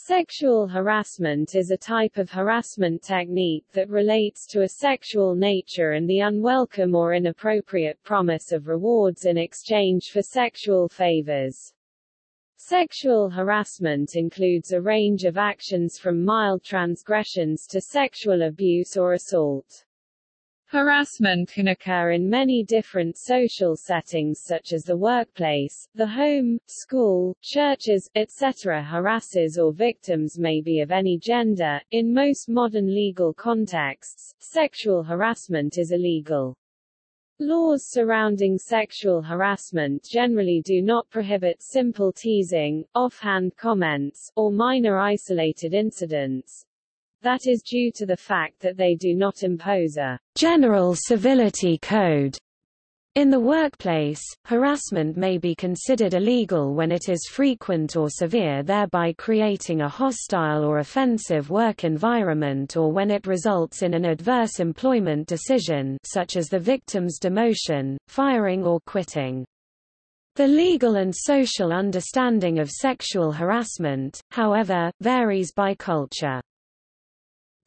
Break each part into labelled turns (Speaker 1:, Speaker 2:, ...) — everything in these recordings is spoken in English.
Speaker 1: Sexual harassment is a type of harassment technique that relates to a sexual nature and the unwelcome or inappropriate promise of rewards in exchange for sexual favors. Sexual harassment includes a range of actions from mild transgressions to sexual abuse or assault. Harassment can occur in many different social settings such as the workplace, the home, school, churches, etc. Harassers or victims may be of any gender. In most modern legal contexts, sexual harassment is illegal. Laws surrounding sexual harassment generally do not prohibit simple teasing, offhand comments, or minor isolated incidents, that is due to the fact that they do not impose a general civility code. In the workplace, harassment may be considered illegal when it is frequent or severe thereby creating a hostile or offensive work environment or when it results in an adverse employment decision such as the victim's demotion, firing or quitting. The legal and social understanding of sexual harassment, however, varies by culture.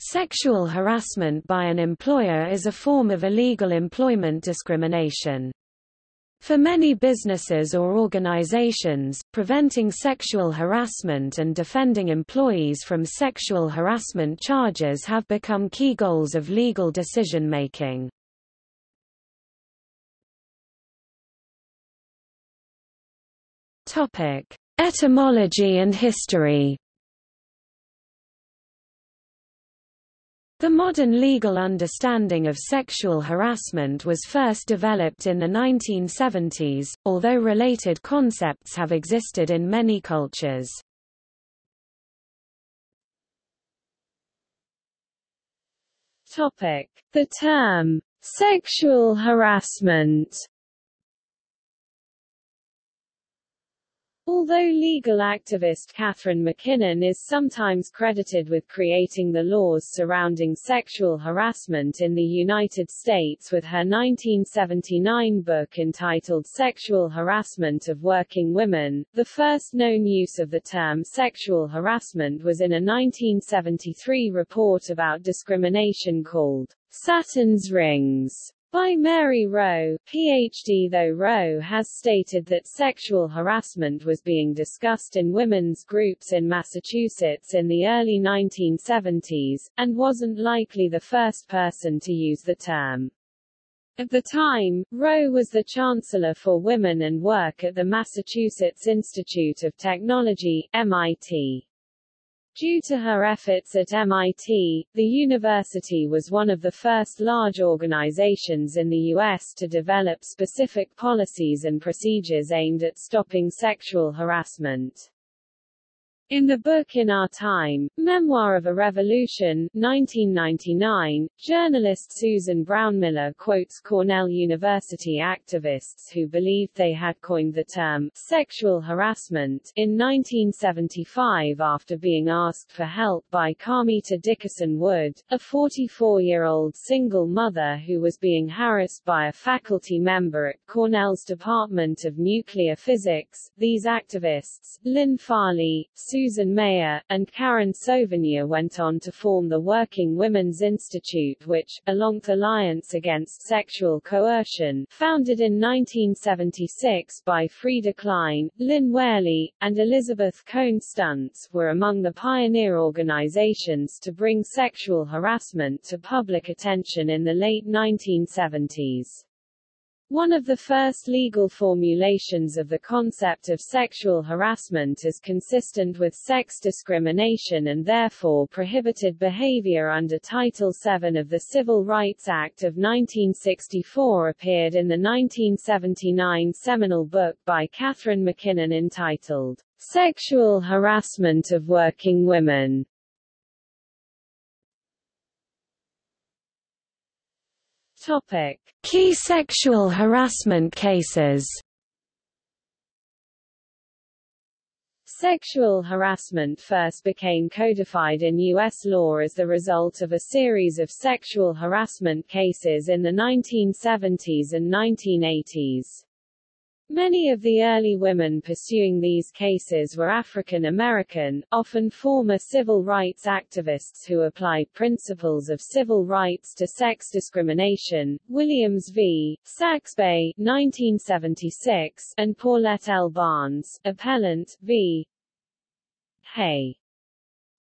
Speaker 1: Sexual harassment by an employer is a form of illegal employment discrimination. For many businesses or organizations, preventing sexual harassment and defending employees from sexual harassment charges have become key goals of legal decision-making. Etymology and history The modern legal understanding of sexual harassment was first developed in the 1970s, although related concepts have existed in many cultures. The term, sexual harassment Although legal activist Catharine MacKinnon is sometimes credited with creating the laws surrounding sexual harassment in the United States with her 1979 book entitled Sexual Harassment of Working Women, the first known use of the term sexual harassment was in a 1973 report about discrimination called Saturn's Rings by Mary Rowe, Ph.D. Though Rowe has stated that sexual harassment was being discussed in women's groups in Massachusetts in the early 1970s, and wasn't likely the first person to use the term. At the time, Rowe was the Chancellor for Women and Work at the Massachusetts Institute of Technology, MIT. Due to her efforts at MIT, the university was one of the first large organizations in the U.S. to develop specific policies and procedures aimed at stopping sexual harassment. In the book In Our Time, Memoir of a Revolution, 1999, journalist Susan Brownmiller quotes Cornell University activists who believed they had coined the term sexual harassment in 1975 after being asked for help by Carmita Dickerson Wood, a 44-year-old single mother who was being harassed by a faculty member at Cornell's Department of Nuclear Physics. These activists, Lin Farley, Susan Susan Meyer, and Karen Sauvigné went on to form the Working Women's Institute which, along the Alliance Against Sexual Coercion, founded in 1976 by Freda Klein, Lynn Wehrli, and Elizabeth Cohn Stuntz, were among the pioneer organizations to bring sexual harassment to public attention in the late 1970s. One of the first legal formulations of the concept of sexual harassment is consistent with sex discrimination and therefore prohibited behavior under Title VII of the Civil Rights Act of 1964 appeared in the 1979 seminal book by Catharine MacKinnon entitled, Sexual Harassment of Working Women. Topic. Key sexual harassment cases Sexual harassment first became codified in U.S. law as the result of a series of sexual harassment cases in the 1970s and 1980s. Many of the early women pursuing these cases were African American, often former civil rights activists who applied principles of civil rights to sex discrimination, Williams v. Saxbe 1976, and Paulette L. Barnes, appellant, v. Hay.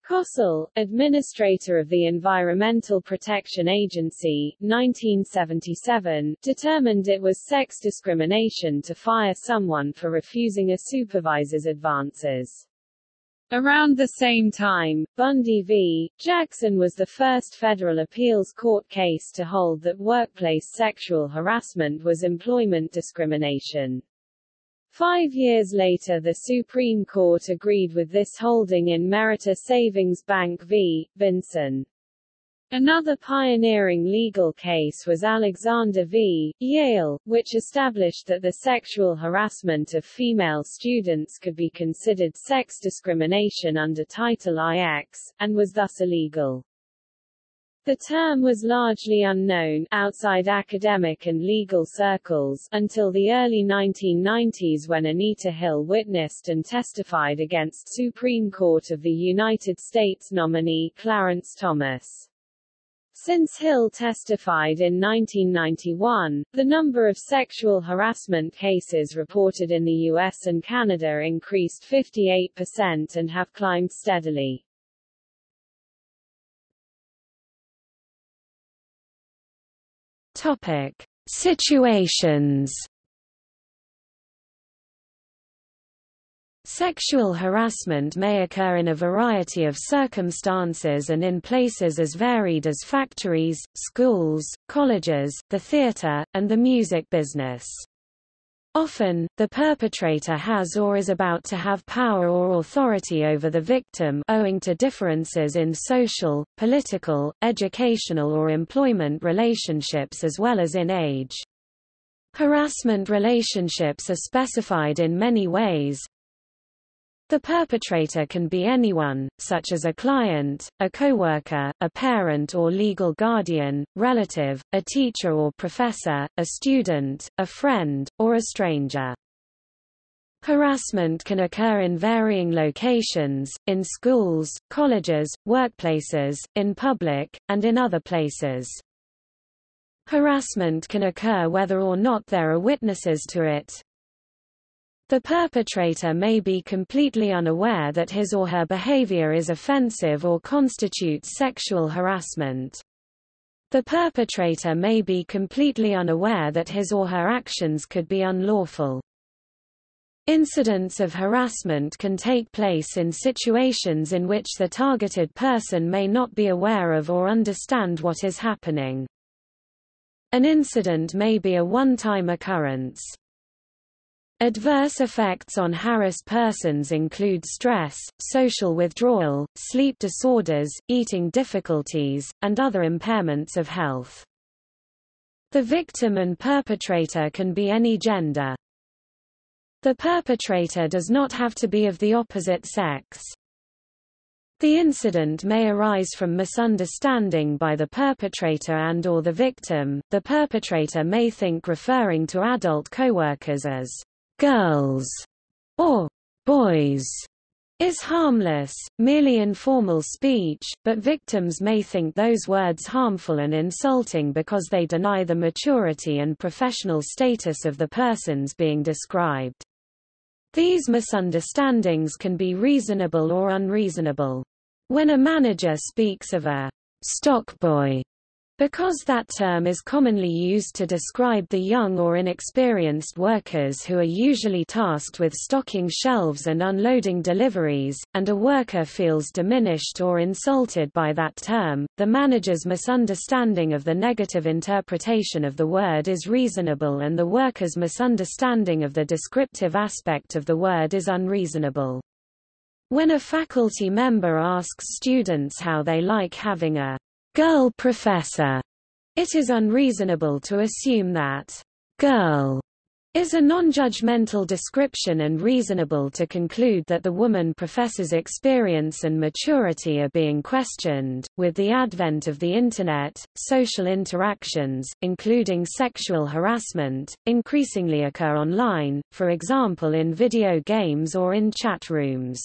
Speaker 1: Costle, Administrator of the Environmental Protection Agency, 1977, determined it was sex discrimination to fire someone for refusing a supervisor's advances. Around the same time, Bundy v. Jackson was the first federal appeals court case to hold that workplace sexual harassment was employment discrimination. Five years later the Supreme Court agreed with this holding in Meritor Savings Bank v. Vinson. Another pioneering legal case was Alexander v. Yale, which established that the sexual harassment of female students could be considered sex discrimination under Title IX, and was thus illegal. The term was largely unknown outside academic and legal circles until the early 1990s when Anita Hill witnessed and testified against Supreme Court of the United States nominee Clarence Thomas. Since Hill testified in 1991, the number of sexual harassment cases reported in the US and Canada increased 58% and have climbed steadily.
Speaker 2: Topic: Situations. Sexual harassment may occur in a variety of circumstances and in places as varied as factories, schools, colleges, the theater, and the music business. Often, the perpetrator has or is about to have power or authority over the victim owing to differences in social, political, educational or employment relationships as well as in age. Harassment relationships are specified in many ways, the perpetrator can be anyone, such as a client, a coworker, a parent or legal guardian, relative, a teacher or professor, a student, a friend, or a stranger. Harassment can occur in varying locations, in schools, colleges, workplaces, in public, and in other places. Harassment can occur whether or not there are witnesses to it, the perpetrator may be completely unaware that his or her behavior is offensive or constitutes sexual harassment. The perpetrator may be completely unaware that his or her actions could be unlawful. Incidents of harassment can take place in situations in which the targeted person may not be aware of or understand what is happening. An incident may be a one-time occurrence. Adverse effects on harassed persons include stress, social withdrawal, sleep disorders, eating difficulties, and other impairments of health. The victim and perpetrator can be any gender. The perpetrator does not have to be of the opposite sex. The incident may arise from misunderstanding by the perpetrator and or the victim. The perpetrator may think referring to adult coworkers as girls or boys is harmless, merely informal speech, but victims may think those words harmful and insulting because they deny the maturity and professional status of the persons being described. These misunderstandings can be reasonable or unreasonable. When a manager speaks of a stock boy because that term is commonly used to describe the young or inexperienced workers who are usually tasked with stocking shelves and unloading deliveries, and a worker feels diminished or insulted by that term, the manager's misunderstanding of the negative interpretation of the word is reasonable and the worker's misunderstanding of the descriptive aspect of the word is unreasonable. When a faculty member asks students how they like having a girl professor. It is unreasonable to assume that girl is a non-judgmental description and reasonable to conclude that the woman professor's experience and maturity are being questioned. With the advent of the Internet, social interactions, including sexual harassment, increasingly occur online, for example in video games or in chat rooms.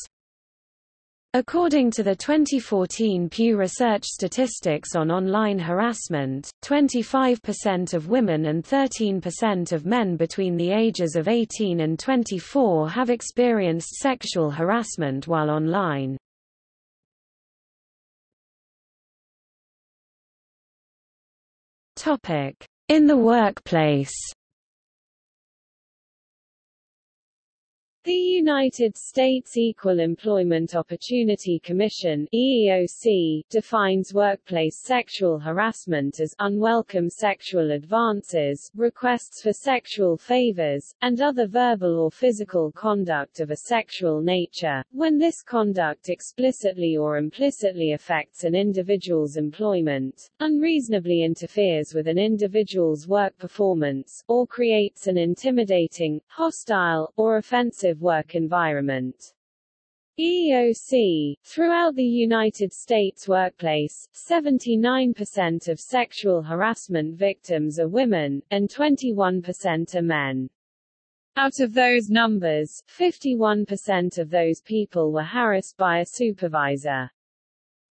Speaker 2: According to the 2014 Pew Research statistics on online harassment, 25% of women and 13% of men between the ages of 18 and 24 have experienced sexual harassment while online. In the workplace
Speaker 1: The United States Equal Employment Opportunity Commission EEOC, defines workplace sexual harassment as unwelcome sexual advances, requests for sexual favors, and other verbal or physical conduct of a sexual nature, when this conduct explicitly or implicitly affects an individual's employment, unreasonably interferes with an individual's work performance, or creates an intimidating, hostile, or offensive work environment. EEOC, throughout the United States workplace, 79% of sexual harassment victims are women, and 21% are men. Out of those numbers, 51% of those people were harassed by a supervisor.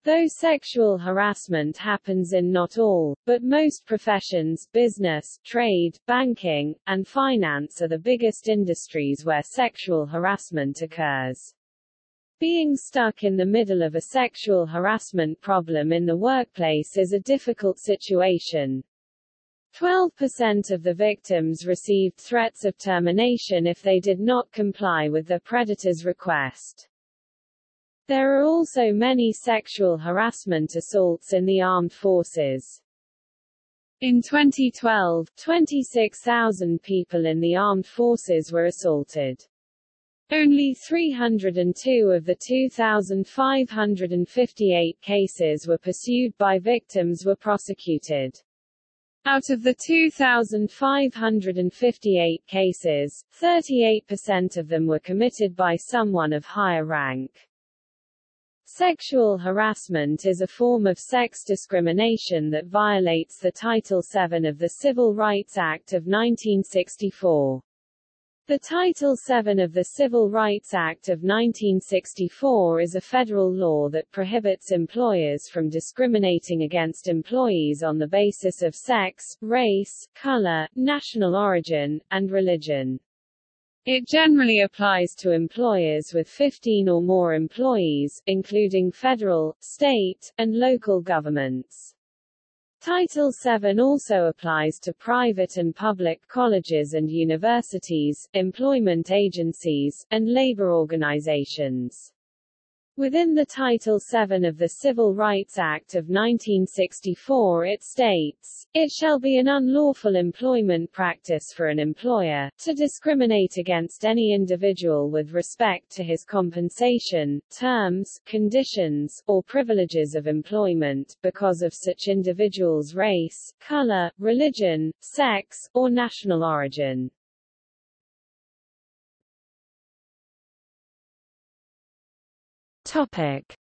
Speaker 1: Though sexual harassment happens in not all, but most professions business, trade, banking, and finance are the biggest industries where sexual harassment occurs. Being stuck in the middle of a sexual harassment problem in the workplace is a difficult situation. 12% of the victims received threats of termination if they did not comply with the predator's request. There are also many sexual harassment assaults in the armed forces. In 2012, 26,000 people in the armed forces were assaulted. Only 302 of the 2,558 cases were pursued by victims were prosecuted. Out of the 2,558 cases, 38% of them were committed by someone of higher rank. Sexual harassment is a form of sex discrimination that violates the Title VII of the Civil Rights Act of 1964. The Title VII of the Civil Rights Act of 1964 is a federal law that prohibits employers from discriminating against employees on the basis of sex, race, color, national origin, and religion. It generally applies to employers with 15 or more employees, including federal, state, and local governments. Title VII also applies to private and public colleges and universities, employment agencies, and labor organizations. Within the Title VII of the Civil Rights Act of 1964 it states, It shall be an unlawful employment practice for an employer, to discriminate against any individual with respect to his compensation, terms, conditions, or privileges of employment, because of such individual's race, color, religion, sex, or national origin.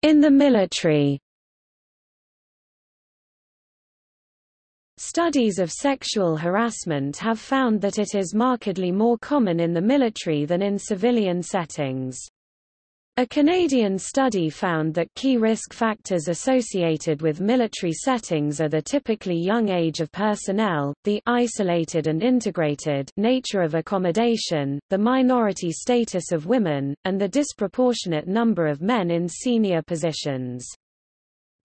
Speaker 2: In the military Studies of sexual harassment have found that it is markedly more common in the military than in civilian settings. A Canadian study found that key risk factors associated with military settings are the typically young age of personnel, the isolated and integrated nature of accommodation, the minority status of women, and the disproportionate number of men in senior positions.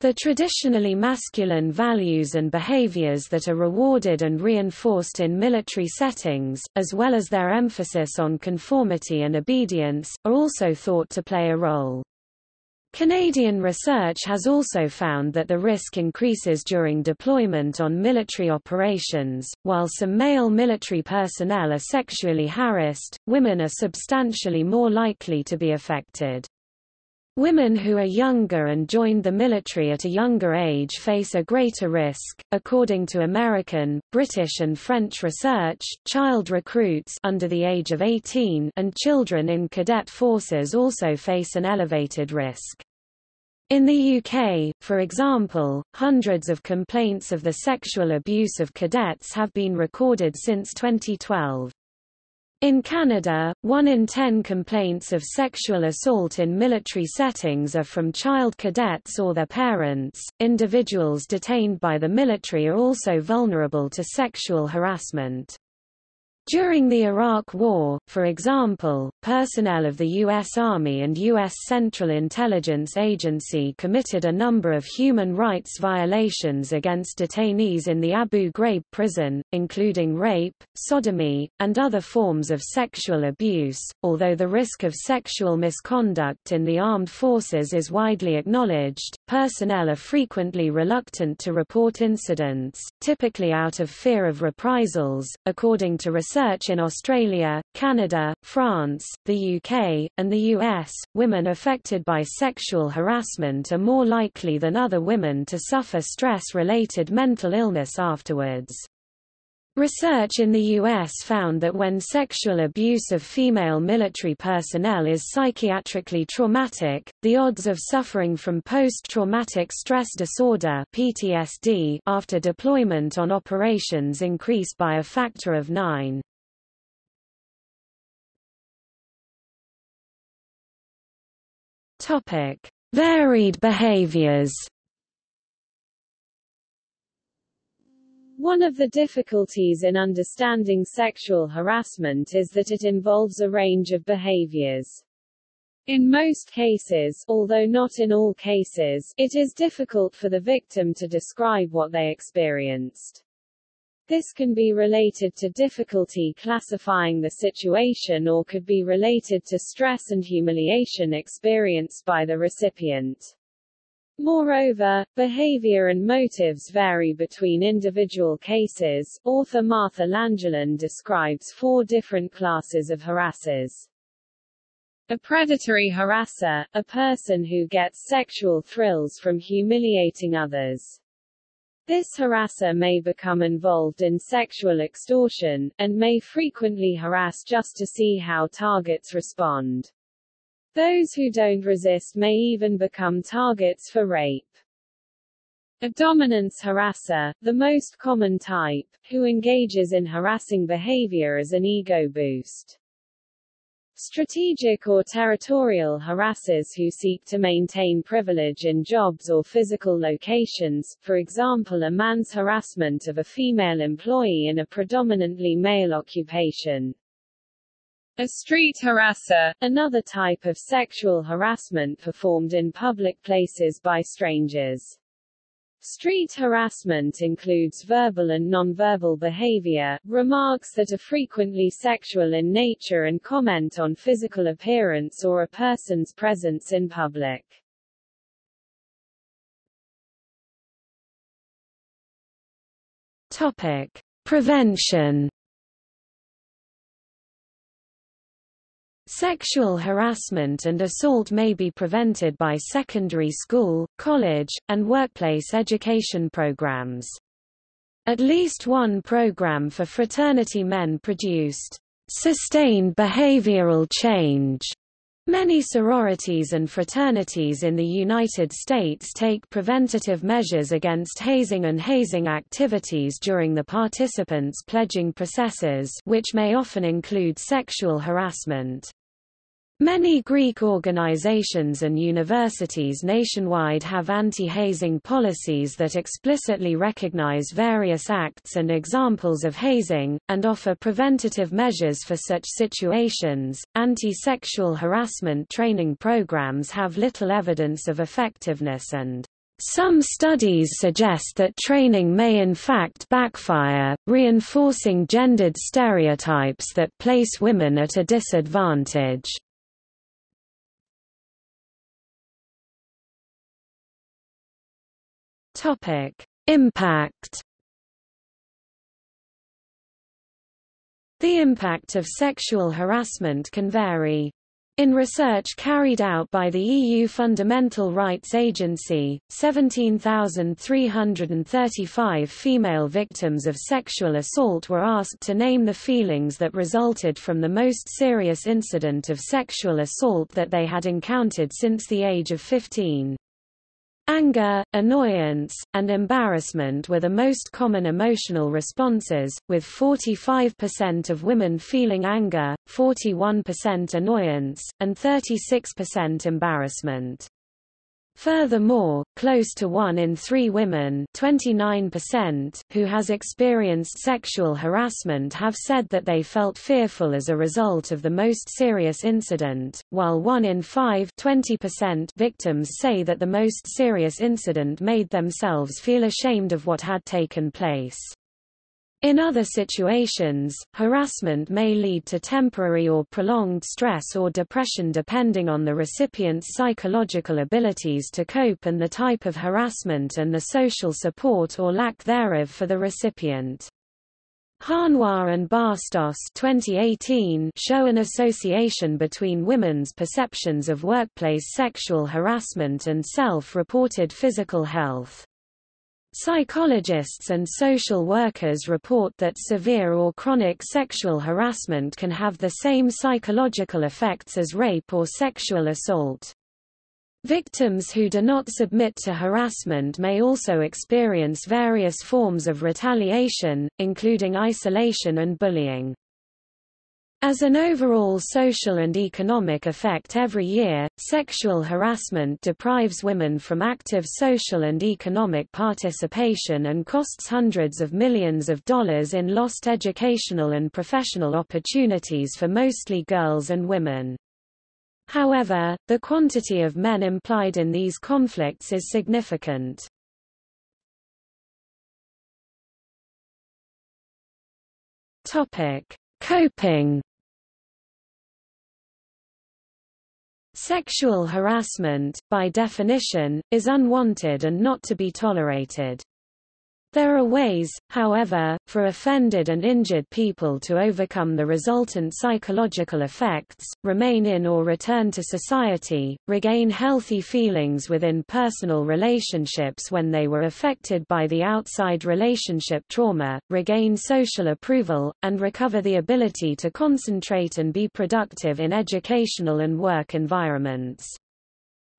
Speaker 2: The traditionally masculine values and behaviors that are rewarded and reinforced in military settings, as well as their emphasis on conformity and obedience, are also thought to play a role. Canadian research has also found that the risk increases during deployment on military operations. While some male military personnel are sexually harassed, women are substantially more likely to be affected. Women who are younger and joined the military at a younger age face a greater risk. According to American, British and French research, child recruits under the age of 18 and children in cadet forces also face an elevated risk. In the UK, for example, hundreds of complaints of the sexual abuse of cadets have been recorded since 2012. In Canada, one in ten complaints of sexual assault in military settings are from child cadets or their parents. Individuals detained by the military are also vulnerable to sexual harassment. During the Iraq War, for example, personnel of the U.S. Army and U.S. Central Intelligence Agency committed a number of human rights violations against detainees in the Abu Ghraib prison, including rape, sodomy, and other forms of sexual abuse. Although the risk of sexual misconduct in the armed forces is widely acknowledged, personnel are frequently reluctant to report incidents, typically out of fear of reprisals, according to research in Australia, Canada, France, the UK, and the US, women affected by sexual harassment are more likely than other women to suffer stress-related mental illness afterwards. Research in the U.S. found that when sexual abuse of female military personnel is psychiatrically traumatic, the odds of suffering from post-traumatic stress disorder PTSD after deployment on operations increase by a factor of 9. Topic: Varied behaviors.
Speaker 1: One of the difficulties in understanding sexual harassment is that it involves a range of behaviors. In most cases, although not in all cases, it is difficult for the victim to describe what they experienced. This can be related to difficulty classifying the situation or could be related to stress and humiliation experienced by the recipient. Moreover, behavior and motives vary between individual cases. Author Martha Langelan describes four different classes of harassers. A predatory harasser, a person who gets sexual thrills from humiliating others. This harasser may become involved in sexual extortion, and may frequently harass just to see how targets respond. Those who don't resist may even become targets for rape. A dominance harasser, the most common type, who engages in harassing behavior as an ego boost. Strategic or territorial harassers who seek to maintain privilege in jobs or physical locations, for example a man's harassment of a female employee in a predominantly male occupation. A street harasser, another type of sexual harassment performed in public places by strangers. Street harassment includes verbal and nonverbal behavior, remarks that are frequently sexual in nature and comment on physical appearance or a person's presence in public.
Speaker 2: Topic: Prevention Sexual harassment and assault may be prevented by secondary school, college, and workplace education programs. At least one program for fraternity men produced sustained behavioral change. Many sororities and fraternities in the United States take preventative measures against hazing and hazing activities during the participants' pledging processes which may often include sexual harassment. Many Greek organizations and universities nationwide have anti-hazing policies that explicitly recognize various acts and examples of hazing, and offer preventative measures for such situations. Anti-sexual harassment training programs have little evidence of effectiveness and some studies suggest that training may in fact backfire, reinforcing gendered stereotypes that place women at a disadvantage. Topic: Impact The impact of sexual harassment can vary. In research carried out by the EU Fundamental Rights Agency, 17,335 female victims of sexual assault were asked to name the feelings that resulted from the most serious incident of sexual assault that they had encountered since the age of 15. Anger, annoyance, and embarrassment were the most common emotional responses, with 45% of women feeling anger, 41% annoyance, and 36% embarrassment. Furthermore, close to one in three women 29% who has experienced sexual harassment have said that they felt fearful as a result of the most serious incident, while one in five 20% victims say that the most serious incident made themselves feel ashamed of what had taken place. In other situations, harassment may lead to temporary or prolonged stress or depression depending on the recipient's psychological abilities to cope and the type of harassment and the social support or lack thereof for the recipient. Harnois and Bastos 2018 show an association between women's perceptions of workplace sexual harassment and self-reported physical health. Psychologists and social workers report that severe or chronic sexual harassment can have the same psychological effects as rape or sexual assault. Victims who do not submit to harassment may also experience various forms of retaliation, including isolation and bullying. As an overall social and economic effect every year, sexual harassment deprives women from active social and economic participation and costs hundreds of millions of dollars in lost educational and professional opportunities for mostly girls and women. However, the quantity of men implied in these conflicts is significant. Topic: Coping Sexual harassment, by definition, is unwanted and not to be tolerated. There are ways, however, for offended and injured people to overcome the resultant psychological effects, remain in or return to society, regain healthy feelings within personal relationships when they were affected by the outside relationship trauma, regain social approval, and recover the ability to concentrate and be productive in educational and work environments.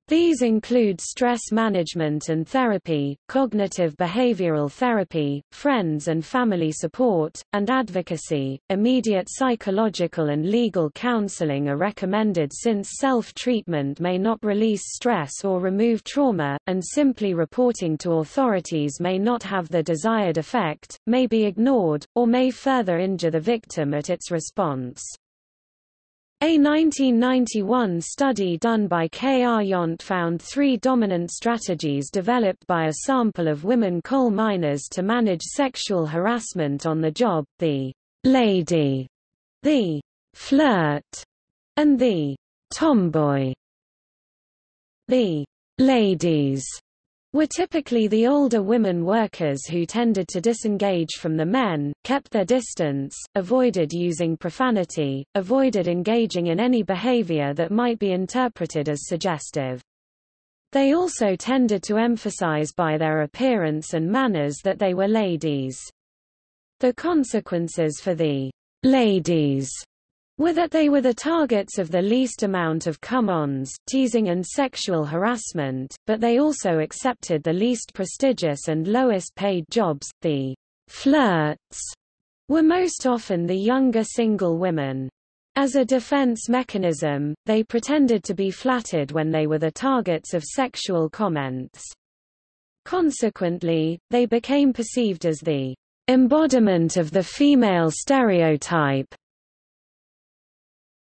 Speaker 2: These include stress management and therapy, cognitive behavioral therapy, friends and family support, and advocacy. Immediate psychological and legal counseling are recommended since self-treatment may not release stress or remove trauma, and simply reporting to authorities may not have the desired effect, may be ignored, or may further injure the victim at its response. A 1991 study done by K. R. Yount found three dominant strategies developed by a sample of women coal miners to manage sexual harassment on the job, the lady, the flirt, and the tomboy. The ladies were typically the older women workers who tended to disengage from the men, kept their distance, avoided using profanity, avoided engaging in any behavior that might be interpreted as suggestive. They also tended to emphasize by their appearance and manners that they were ladies. The consequences for the ladies were that they were the targets of the least amount of come-ons, teasing and sexual harassment, but they also accepted the least prestigious and lowest paid jobs. The flirts were most often the younger single women. As a defense mechanism, they pretended to be flattered when they were the targets of sexual comments. Consequently, they became perceived as the embodiment of the female stereotype,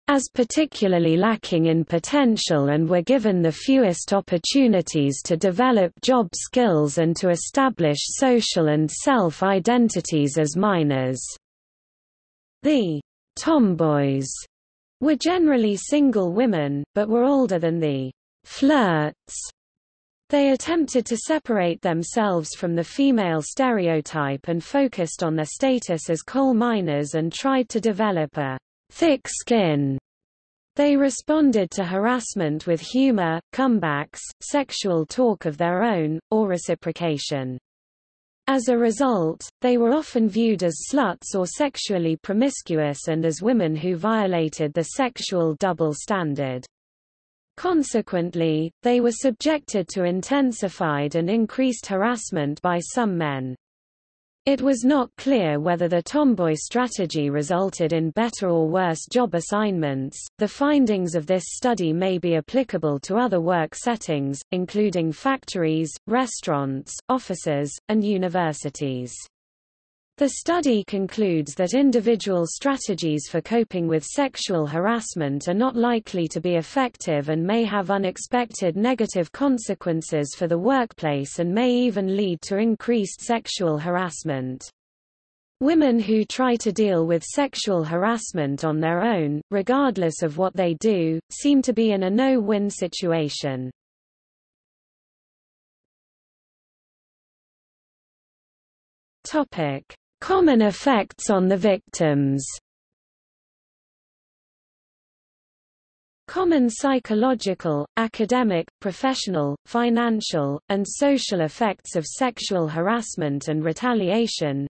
Speaker 2: as particularly lacking in potential and were given the fewest opportunities to develop job skills and to establish social and self-identities as minors. The tomboys were generally single women, but were older than the flirts. They attempted to separate themselves from the female stereotype and focused on their status as coal miners and tried to develop a thick skin. They responded to harassment with humor, comebacks, sexual talk of their own, or reciprocation. As a result, they were often viewed as sluts or sexually promiscuous and as women who violated the sexual double standard. Consequently, they were subjected to intensified and increased harassment by some men. It was not clear whether the tomboy strategy resulted in better or worse job assignments. The findings of this study may be applicable to other work settings, including factories, restaurants, offices, and universities. The study concludes that individual strategies for coping with sexual harassment are not likely to be effective and may have unexpected negative consequences for the workplace and may even lead to increased sexual harassment. Women who try to deal with sexual harassment on their own, regardless of what they do, seem to be in a no-win situation. Topic: Common effects on the victims. Common psychological, academic, professional, financial, and social effects of sexual harassment and retaliation.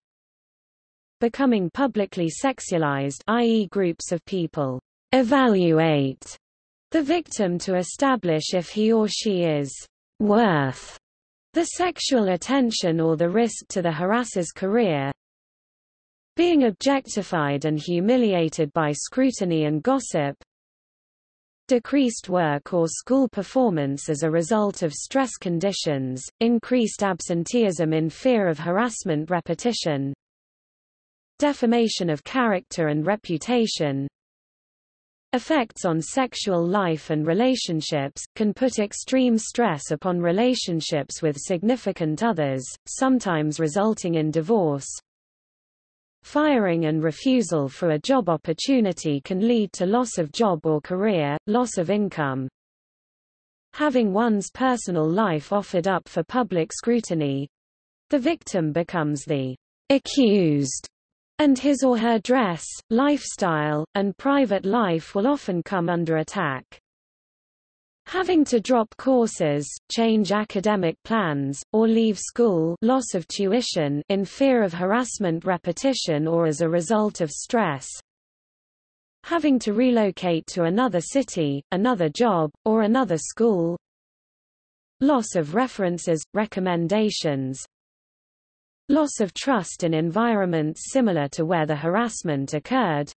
Speaker 2: Becoming publicly sexualized i.e. groups of people. Evaluate the victim to establish if he or she is worth the sexual attention or the risk to the harasser's career being objectified and humiliated by scrutiny and gossip, decreased work or school performance as a result of stress conditions, increased absenteeism in fear of harassment repetition, defamation of character and reputation, Effects on sexual life and relationships, can put extreme stress upon relationships with significant others, sometimes resulting in divorce, Firing and refusal for a job opportunity can lead to loss of job or career, loss of income. Having one's personal life offered up for public scrutiny, the victim becomes the accused, and his or her dress, lifestyle, and private life will often come under attack. Having to drop courses, change academic plans, or leave school loss of tuition in fear of harassment repetition or as a result of stress. Having to relocate to another city, another job, or another school. Loss of references, recommendations. Loss of trust in environments similar to where the harassment occurred.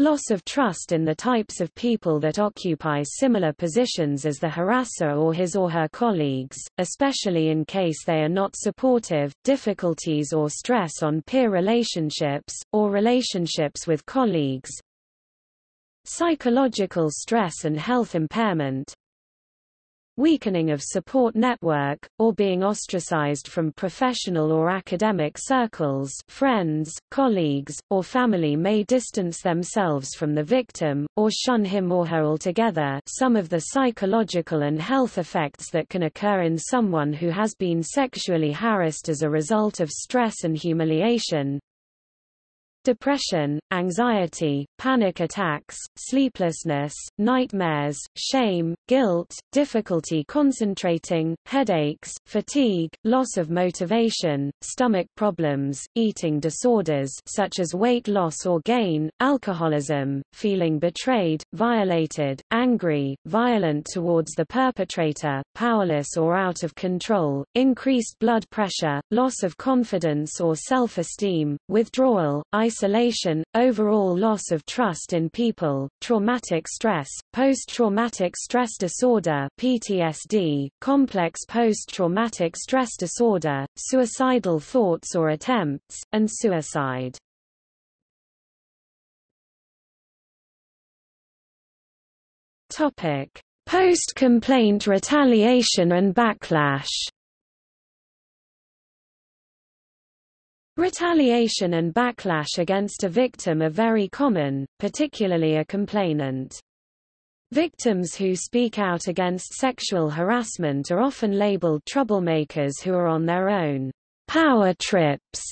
Speaker 2: Loss of trust in the types of people that occupy similar positions as the harasser or his or her colleagues, especially in case they are not supportive, difficulties or stress on peer relationships, or relationships with colleagues, psychological stress and health impairment, weakening of support network, or being ostracized from professional or academic circles friends, colleagues, or family may distance themselves from the victim, or shun him or her altogether. Some of the psychological and health effects that can occur in someone who has been sexually harassed as a result of stress and humiliation, depression, anxiety, panic attacks, sleeplessness, nightmares, shame, guilt, difficulty concentrating, headaches, fatigue, loss of motivation, stomach problems, eating disorders such as weight loss or gain, alcoholism, feeling betrayed, violated, angry, violent towards the perpetrator, powerless or out of control, increased blood pressure, loss of confidence or self-esteem, withdrawal, isolation, overall loss of trust in people, traumatic stress, post-traumatic stress disorder PTSD, complex post-traumatic stress disorder, suicidal thoughts or attempts, and suicide. Topic: Post-complaint retaliation and backlash Retaliation and backlash against a victim are very common, particularly a complainant. Victims who speak out against sexual harassment are often labeled troublemakers who are on their own power trips,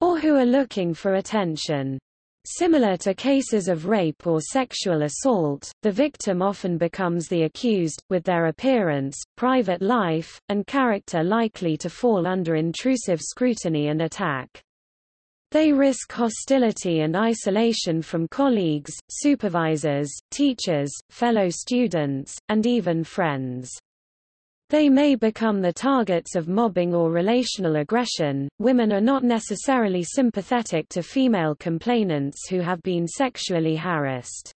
Speaker 2: or who are looking for attention. Similar to cases of rape or sexual assault, the victim often becomes the accused, with their appearance, private life, and character likely to fall under intrusive scrutiny and attack. They risk hostility and isolation from colleagues, supervisors, teachers, fellow students, and even friends. They may become the targets of mobbing or relational aggression. Women are not necessarily sympathetic to female complainants who have been sexually harassed.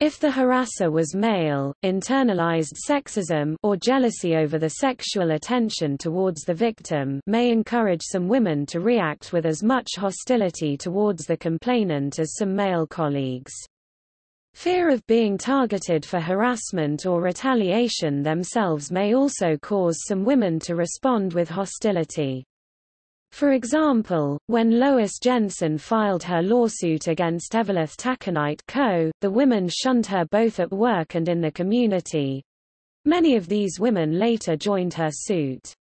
Speaker 2: If the harasser was male, internalized sexism or jealousy over the sexual attention towards the victim may encourage some women to react with as much hostility towards the complainant as some male colleagues. Fear of being targeted for harassment or retaliation themselves may also cause some women to respond with hostility. For example, when Lois Jensen filed her lawsuit against Eveleth Taconite Co., the women shunned her both at work and in the community. Many of these women later joined her suit.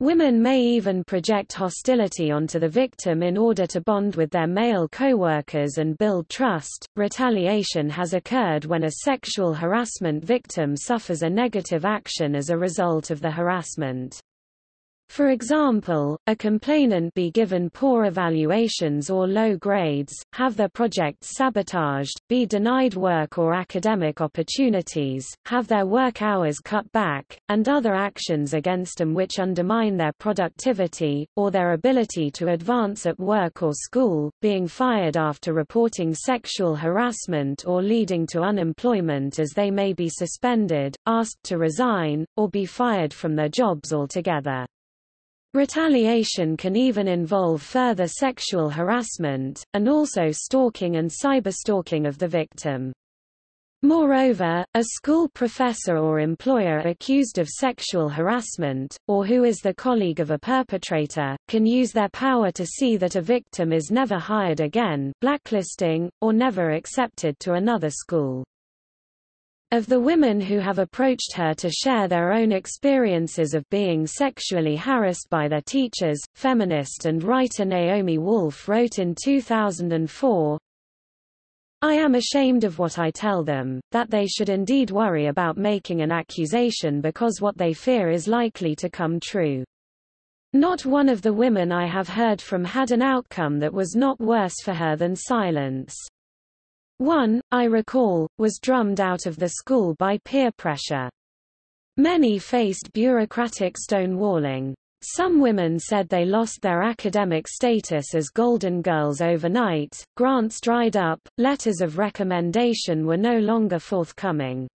Speaker 2: Women may even project hostility onto the victim in order to bond with their male co-workers and build trust. Retaliation has occurred when a sexual harassment victim suffers a negative action as a result of the harassment. For example, a complainant be given poor evaluations or low grades, have their projects sabotaged, be denied work or academic opportunities, have their work hours cut back, and other actions against them which undermine their productivity, or their ability to advance at work or school, being fired after reporting sexual harassment or leading to unemployment as they may be suspended, asked to resign, or be fired from their jobs altogether. Retaliation can even involve further sexual harassment, and also stalking and cyberstalking of the victim. Moreover, a school professor or employer accused of sexual harassment, or who is the colleague of a perpetrator, can use their power to see that a victim is never hired again blacklisting, or never accepted to another school. Of the women who have approached her to share their own experiences of being sexually harassed by their teachers, feminist and writer Naomi Wolf wrote in 2004, I am ashamed of what I tell them, that they should indeed worry about making an accusation because what they fear is likely to come true. Not one of the women I have heard from had an outcome that was not worse for her than silence. One, I recall, was drummed out of the school by peer pressure. Many faced bureaucratic stonewalling. Some women said they lost their academic status as Golden Girls overnight, grants dried up, letters of recommendation were no longer forthcoming.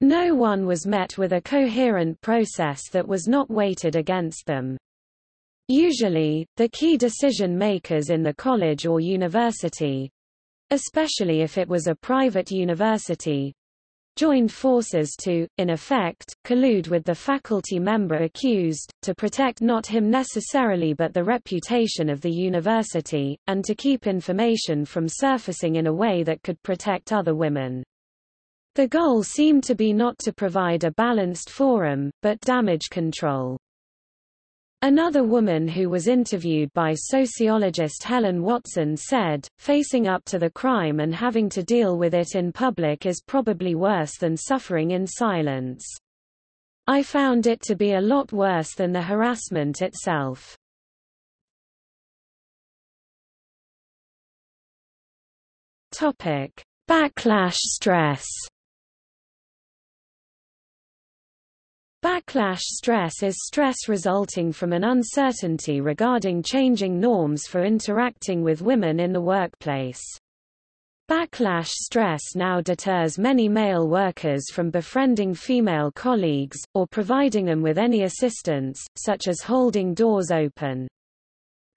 Speaker 2: No one was met with a coherent process that was not weighted against them. Usually, the key decision makers in the college or university, especially if it was a private university, joined forces to, in effect, collude with the faculty member accused, to protect not him necessarily but the reputation of the university, and to keep information from surfacing in a way that could protect other women. The goal seemed to be not to provide a balanced forum, but damage control. Another woman who was interviewed by sociologist Helen Watson said, facing up to the crime and having to deal with it in public is probably worse than suffering in silence. I found it to be a lot worse than the harassment itself. Topic: Backlash stress. Backlash stress is stress resulting from an uncertainty regarding changing norms for interacting with women in the workplace. Backlash stress now deters many male workers from befriending female colleagues, or providing them with any assistance, such as holding doors open.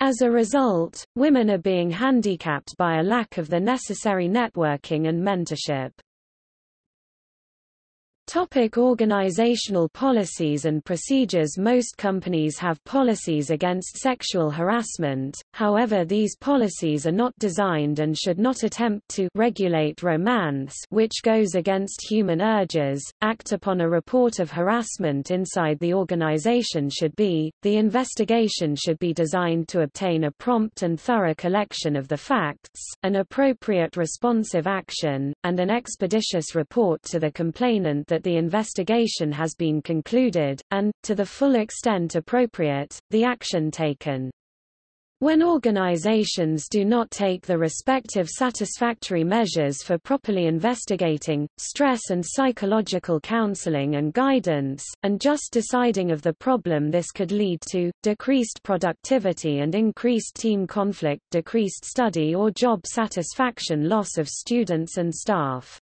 Speaker 2: As a result, women are being handicapped by a lack of the necessary networking and mentorship. Topic organizational policies and procedures. Most companies have policies against sexual harassment, however these policies are not designed and should not attempt to regulate romance which goes against human urges, act upon a report of harassment inside the organization should be, the investigation should be designed to obtain a prompt and thorough collection of the facts, an appropriate responsive action, and an expeditious report to the complainant that that the investigation has been concluded, and, to the full extent appropriate, the action taken. When organizations do not take the respective satisfactory measures for properly investigating, stress and psychological counseling and guidance, and just deciding of the problem this could lead to, decreased productivity and increased team conflict decreased study or job satisfaction loss of students and staff.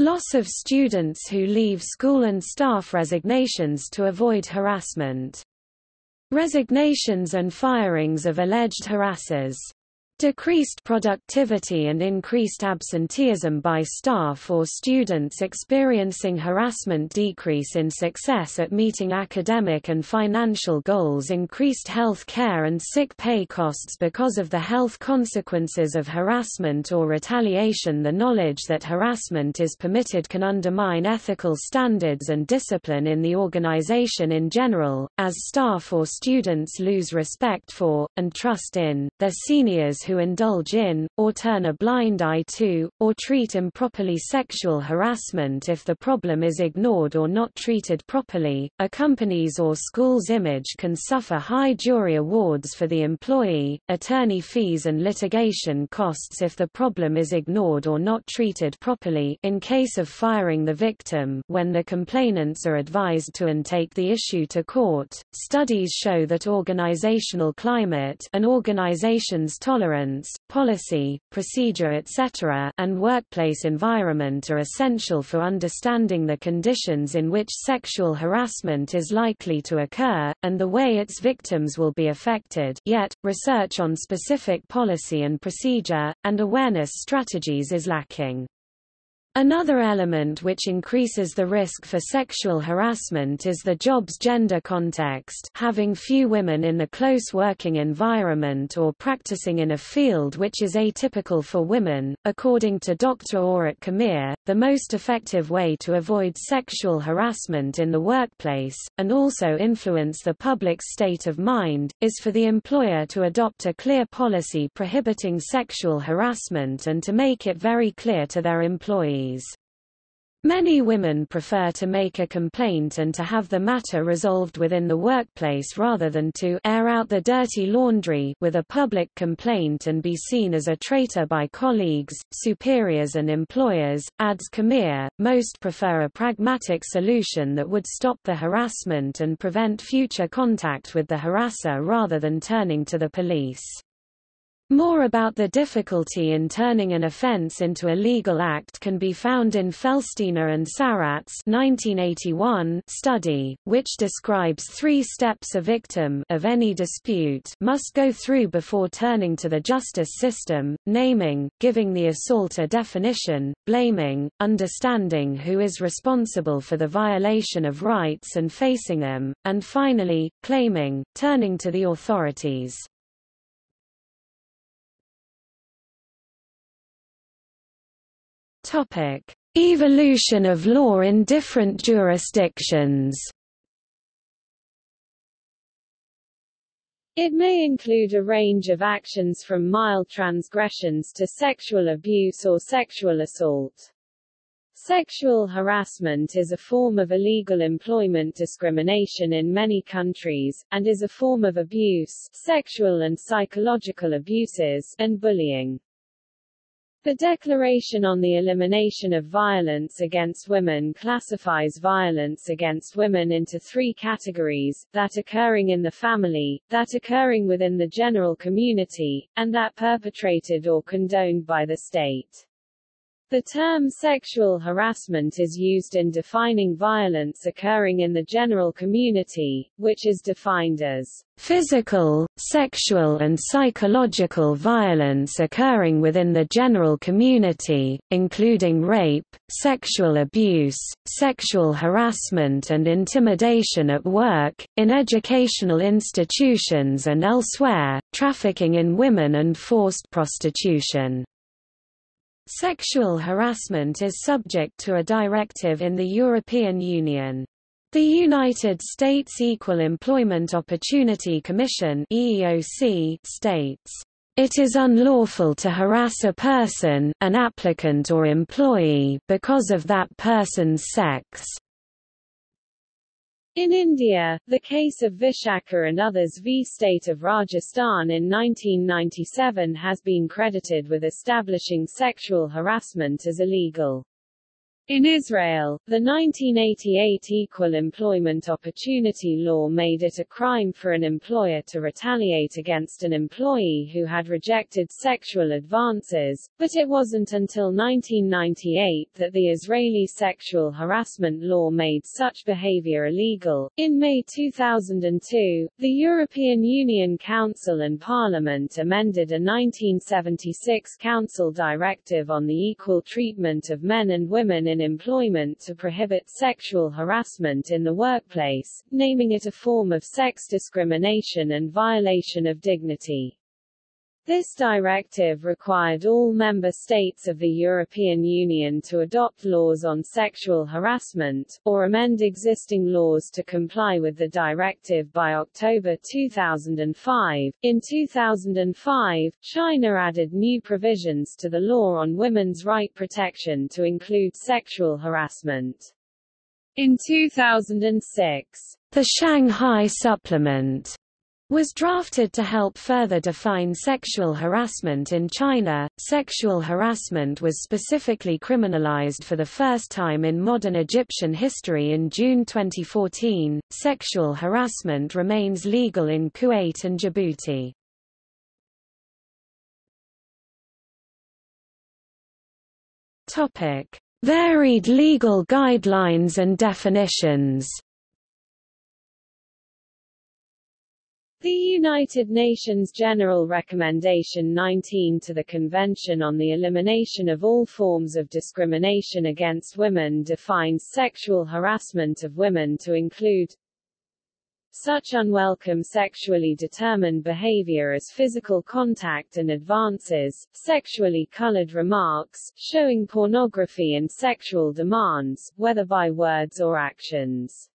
Speaker 2: Loss of students who leave school and staff resignations to avoid harassment. Resignations and firings of alleged harassers. Decreased productivity and increased absenteeism by staff or students experiencing harassment decrease in success at meeting academic and financial goals increased health care and sick pay costs because of the health consequences of harassment or retaliation. The knowledge that harassment is permitted can undermine ethical standards and discipline in the organization in general, as staff or students lose respect for, and trust in, their seniors who indulge in, or turn a blind eye to, or treat improperly sexual harassment if the problem is ignored or not treated properly. A company's or school's image can suffer high jury awards for the employee, attorney fees and litigation costs if the problem is ignored or not treated properly in case of firing the victim when the complainants are advised to and take the issue to court. Studies show that organizational climate an organization's tolerance policy, procedure etc. and workplace environment are essential for understanding the conditions in which sexual harassment is likely to occur, and the way its victims will be affected yet, research on specific policy and procedure, and awareness strategies is lacking. Another element which increases the risk for sexual harassment is the job's gender context having few women in the close working environment or practicing in a field which is atypical for women. According to Dr. Orit Kamir, the most effective way to avoid sexual harassment in the workplace, and also influence the public's state of mind, is for the employer to adopt a clear policy prohibiting sexual harassment and to make it very clear to their employees Many women prefer to make a complaint and to have the matter resolved within the workplace rather than to air out the dirty laundry with a public complaint and be seen as a traitor by colleagues, superiors and employers, adds Kamir. Most prefer a pragmatic solution that would stop the harassment and prevent future contact with the harasser rather than turning to the police. More about the difficulty in turning an offense into a legal act can be found in Felstiner and Sarat's 1981 study, which describes three steps a victim of any dispute must go through before turning to the justice system, naming, giving the assault a definition, blaming, understanding who is responsible for the violation of rights and facing them, and finally, claiming, turning to the authorities. Topic: Evolution of law in different jurisdictions.
Speaker 1: It may include a range of actions from mild transgressions to sexual abuse or sexual assault. Sexual harassment is a form of illegal employment discrimination in many countries, and is a form of abuse sexual and psychological abuses and bullying. The Declaration on the Elimination of Violence Against Women classifies violence against women into three categories, that occurring in the family, that occurring within the general community, and that perpetrated or condoned by the state. The term sexual harassment is used in defining violence occurring in the general community, which is defined as
Speaker 2: physical, sexual and psychological violence occurring within the general community, including rape, sexual abuse, sexual harassment and intimidation at work, in educational institutions and elsewhere, trafficking in women and forced prostitution. Sexual harassment is subject to a directive in the European Union. The United States Equal Employment Opportunity Commission EEOC states, "...it is unlawful to harass a person an applicant or employee because of that person's sex."
Speaker 1: In India, the case of Vishaka and others v. State of Rajasthan in 1997 has been credited with establishing sexual harassment as illegal. In Israel, the 1988 Equal Employment Opportunity Law made it a crime for an employer to retaliate against an employee who had rejected sexual advances, but it wasn't until 1998 that the Israeli sexual harassment law made such behavior illegal. In May 2002, the European Union Council and Parliament amended a 1976 Council directive on the equal treatment of men and women in employment to prohibit sexual harassment in the workplace, naming it a form of sex discrimination and violation of dignity. This directive required all member states of the European Union to adopt laws on sexual harassment, or amend existing laws to comply with the directive by October 2005. In 2005, China added new provisions to the law on women's right protection to include sexual harassment. In 2006,
Speaker 2: the Shanghai Supplement was drafted to help further define sexual harassment in China. Sexual harassment was specifically criminalized for the first time in modern Egyptian history in June 2014. Sexual harassment remains legal in Kuwait and Djibouti. Topic: Varied legal guidelines and definitions.
Speaker 1: The United Nations General Recommendation 19 to the Convention on the Elimination of All Forms of Discrimination Against Women defines sexual harassment of women to include such unwelcome sexually determined behavior as physical contact and advances, sexually colored remarks, showing pornography and sexual demands, whether by words or actions.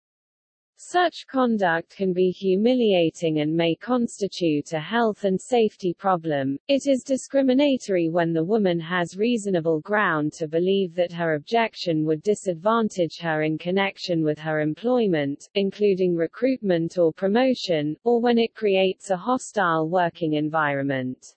Speaker 1: Such conduct can be humiliating and may constitute a health and safety problem. It is discriminatory when the woman has reasonable ground to believe that her objection would disadvantage her in connection with her employment, including recruitment or promotion, or when it creates a hostile working environment.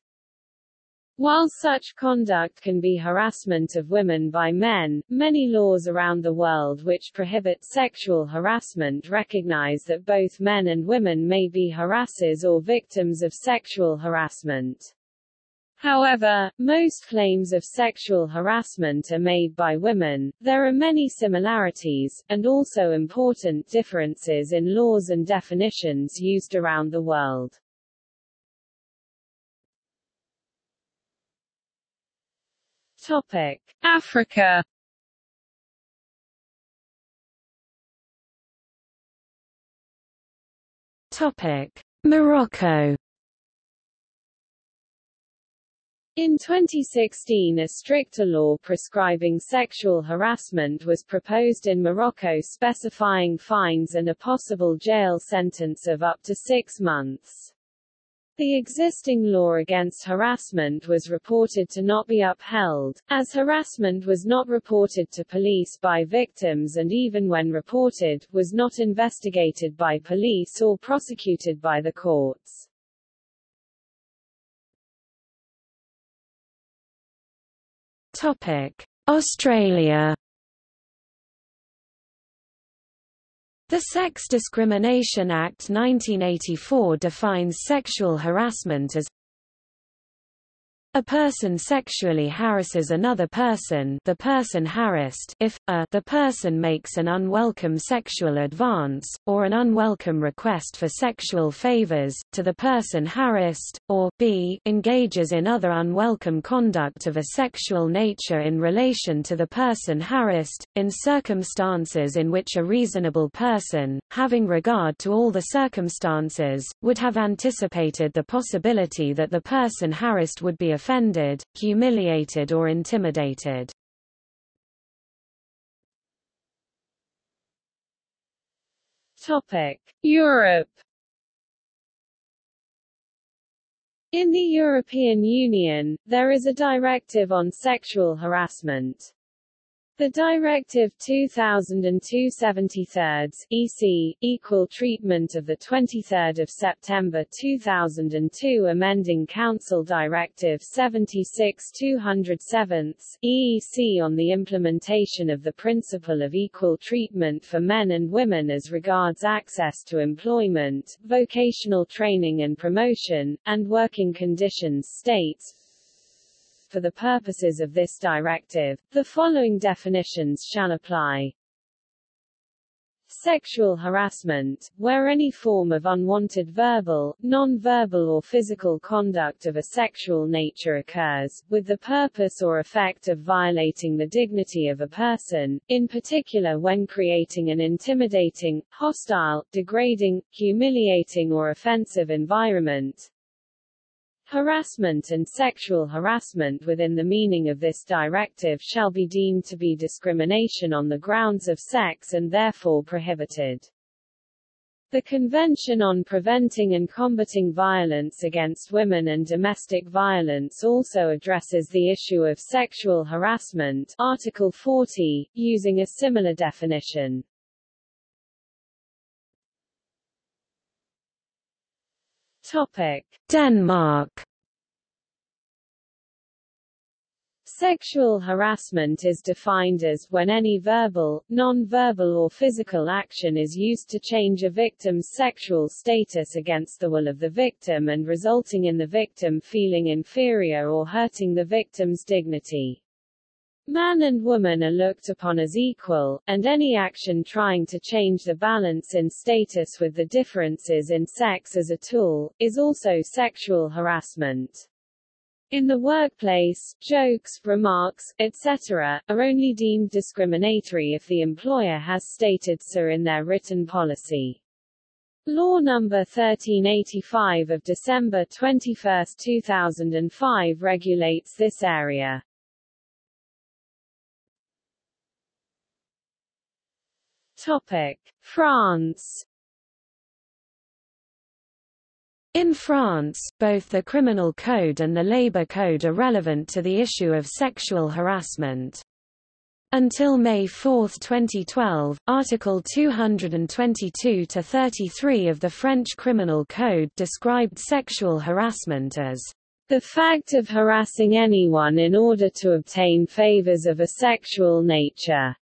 Speaker 1: While such conduct can be harassment of women by men, many laws around the world which prohibit sexual harassment recognize that both men and women may be harassers or victims of sexual harassment. However, most claims of sexual harassment are made by women. There are many similarities, and also important differences in laws and definitions used around the world.
Speaker 2: Topic: Africa. Topic: Morocco.
Speaker 1: In 2016 a stricter law prescribing sexual harassment was proposed in Morocco specifying fines and a possible jail sentence of up to six months. The existing law against harassment was reported to not be upheld, as harassment was not reported to police by victims and even when reported, was not investigated by police or prosecuted by the courts.
Speaker 2: Topic: Australia The Sex Discrimination Act 1984 defines sexual harassment as A person sexually harasses another person the person harassed if, a the person makes an unwelcome sexual advance, or an unwelcome request for sexual favors, to the person harassed, or b engages in other unwelcome conduct of a sexual nature in relation to the person harassed, in circumstances in which a reasonable person, having regard to all the circumstances, would have anticipated the possibility that the person harassed would be offended, humiliated or intimidated.
Speaker 1: Topic: Europe In the European Union, there is a directive on sexual harassment. The Directive 2002/73 EC Equal Treatment of the 23rd of September 2002 amending Council Directive 76/207 EEC on the implementation of the principle of equal treatment for men and women as regards access to employment, vocational training and promotion, and working conditions states for the purposes of this directive, the following definitions shall apply. Sexual harassment, where any form of unwanted verbal, non-verbal or physical conduct of a sexual nature occurs, with the purpose or effect of violating the dignity of a person, in particular when creating an intimidating, hostile, degrading, humiliating or offensive environment, Harassment and sexual harassment within the meaning of this directive shall be deemed to be discrimination on the grounds of sex and therefore prohibited. The Convention on Preventing and Combating Violence Against Women and Domestic Violence also addresses the issue of sexual harassment Article 40, using a similar definition. Topic:
Speaker 2: Denmark
Speaker 1: Sexual harassment is defined as, when any verbal, non-verbal or physical action is used to change a victim's sexual status against the will of the victim and resulting in the victim feeling inferior or hurting the victim's dignity. Man and woman are looked upon as equal, and any action trying to change the balance in status with the differences in sex as a tool, is also sexual harassment. In the workplace, jokes, remarks, etc., are only deemed discriminatory if the employer has stated so in their written policy. Law No. 1385 of December 21, 2005 regulates this area. Topic: France
Speaker 2: In France, both the Criminal Code and the Labour Code are relevant to the issue of sexual harassment. Until May 4, 2012, Article 222-33 of the French Criminal Code described sexual harassment as
Speaker 1: the fact of harassing anyone in order to obtain favors of a sexual nature.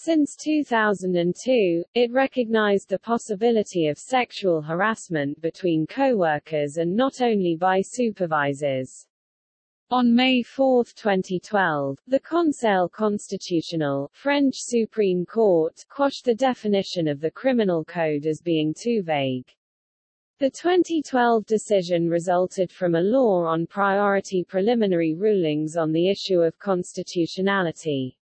Speaker 1: Since 2002, it recognized the possibility of sexual harassment between co-workers and not only by supervisors. On May 4, 2012, the Conseil constitutionnel French Supreme Court quashed the definition of the criminal code as being too vague. The 2012 decision resulted from a law on priority preliminary rulings on the issue of constitutionality.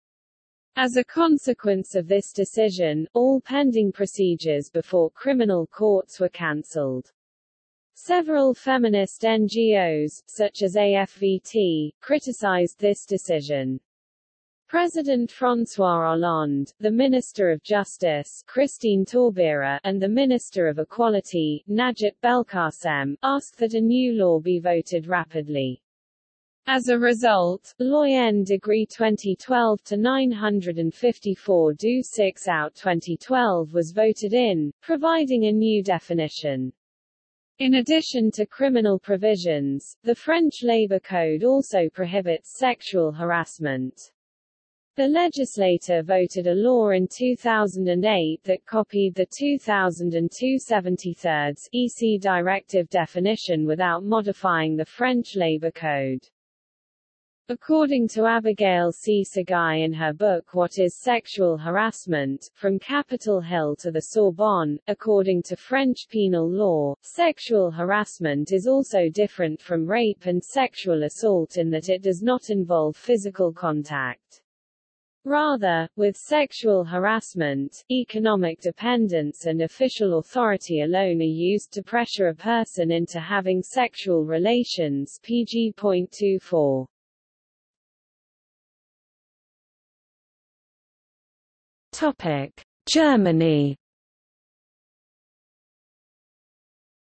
Speaker 1: As a consequence of this decision, all pending procedures before criminal courts were cancelled. Several feminist NGOs, such as AVFT, criticized this decision. President François Hollande, the Minister of Justice, Christiane Taubira, and the Minister of Equality, Najat Belkacem, asked that a new law be voted rapidly. As a result, Loi N Degree 2012-954 Do 6 Out 2012 was voted in, providing a new definition. In addition to criminal provisions, the French Labour Code also prohibits sexual harassment. The legislature voted a law in 2008 that copied the 2002 73 EC directive definition without modifying the French Labor Code. According to Abigail C. Saguy in her book What is Sexual Harassment? From Capitol Hill to the Sorbonne, according to French penal law, sexual harassment is also different from rape and sexual assault in that it does not involve physical contact. Rather, with sexual harassment, economic dependence and official authority alone are used to pressure a person into having sexual relations PG.24.
Speaker 2: Topic: Germany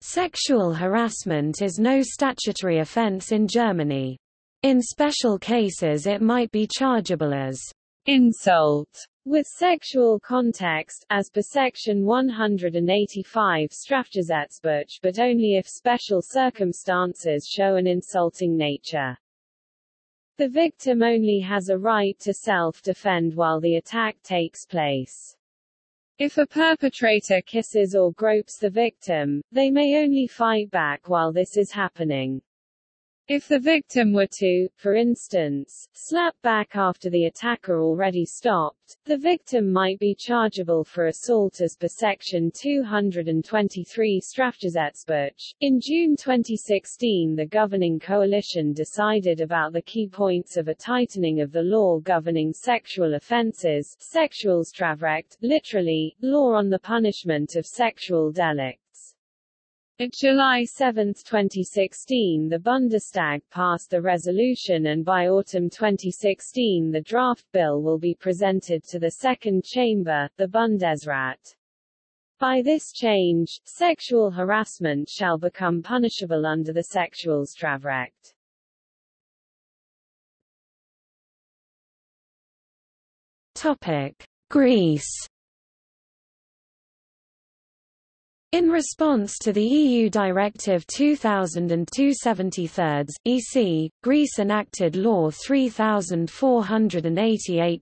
Speaker 2: Sexual harassment is no statutory offence in Germany. In special cases it might be chargeable as
Speaker 1: insult with sexual context, as per section 185 Strafgesetzbuch but only if special circumstances show an insulting nature. The victim only has a right to self-defend while the attack takes place. If a perpetrator kisses or gropes the victim, they may only fight back while this is happening. If the victim were to, for instance, slap back after the attacker already stopped, the victim might be chargeable for assault as per section 223 Strafgesetzbuch. In June 2016 the governing coalition decided about the key points of a tightening of the law governing sexual offences, Sexualstrafrecht, literally, law on the punishment of sexual delicts. At July 7, 2016 the Bundestag passed the resolution and by autumn 2016 the draft bill will be presented to the second chamber, the Bundesrat. By this change, sexual harassment shall become punishable under the Sexualstrafrecht.
Speaker 2: Topic: Greece In response to the EU Directive 2002-73, EC, Greece enacted Law 3488-2006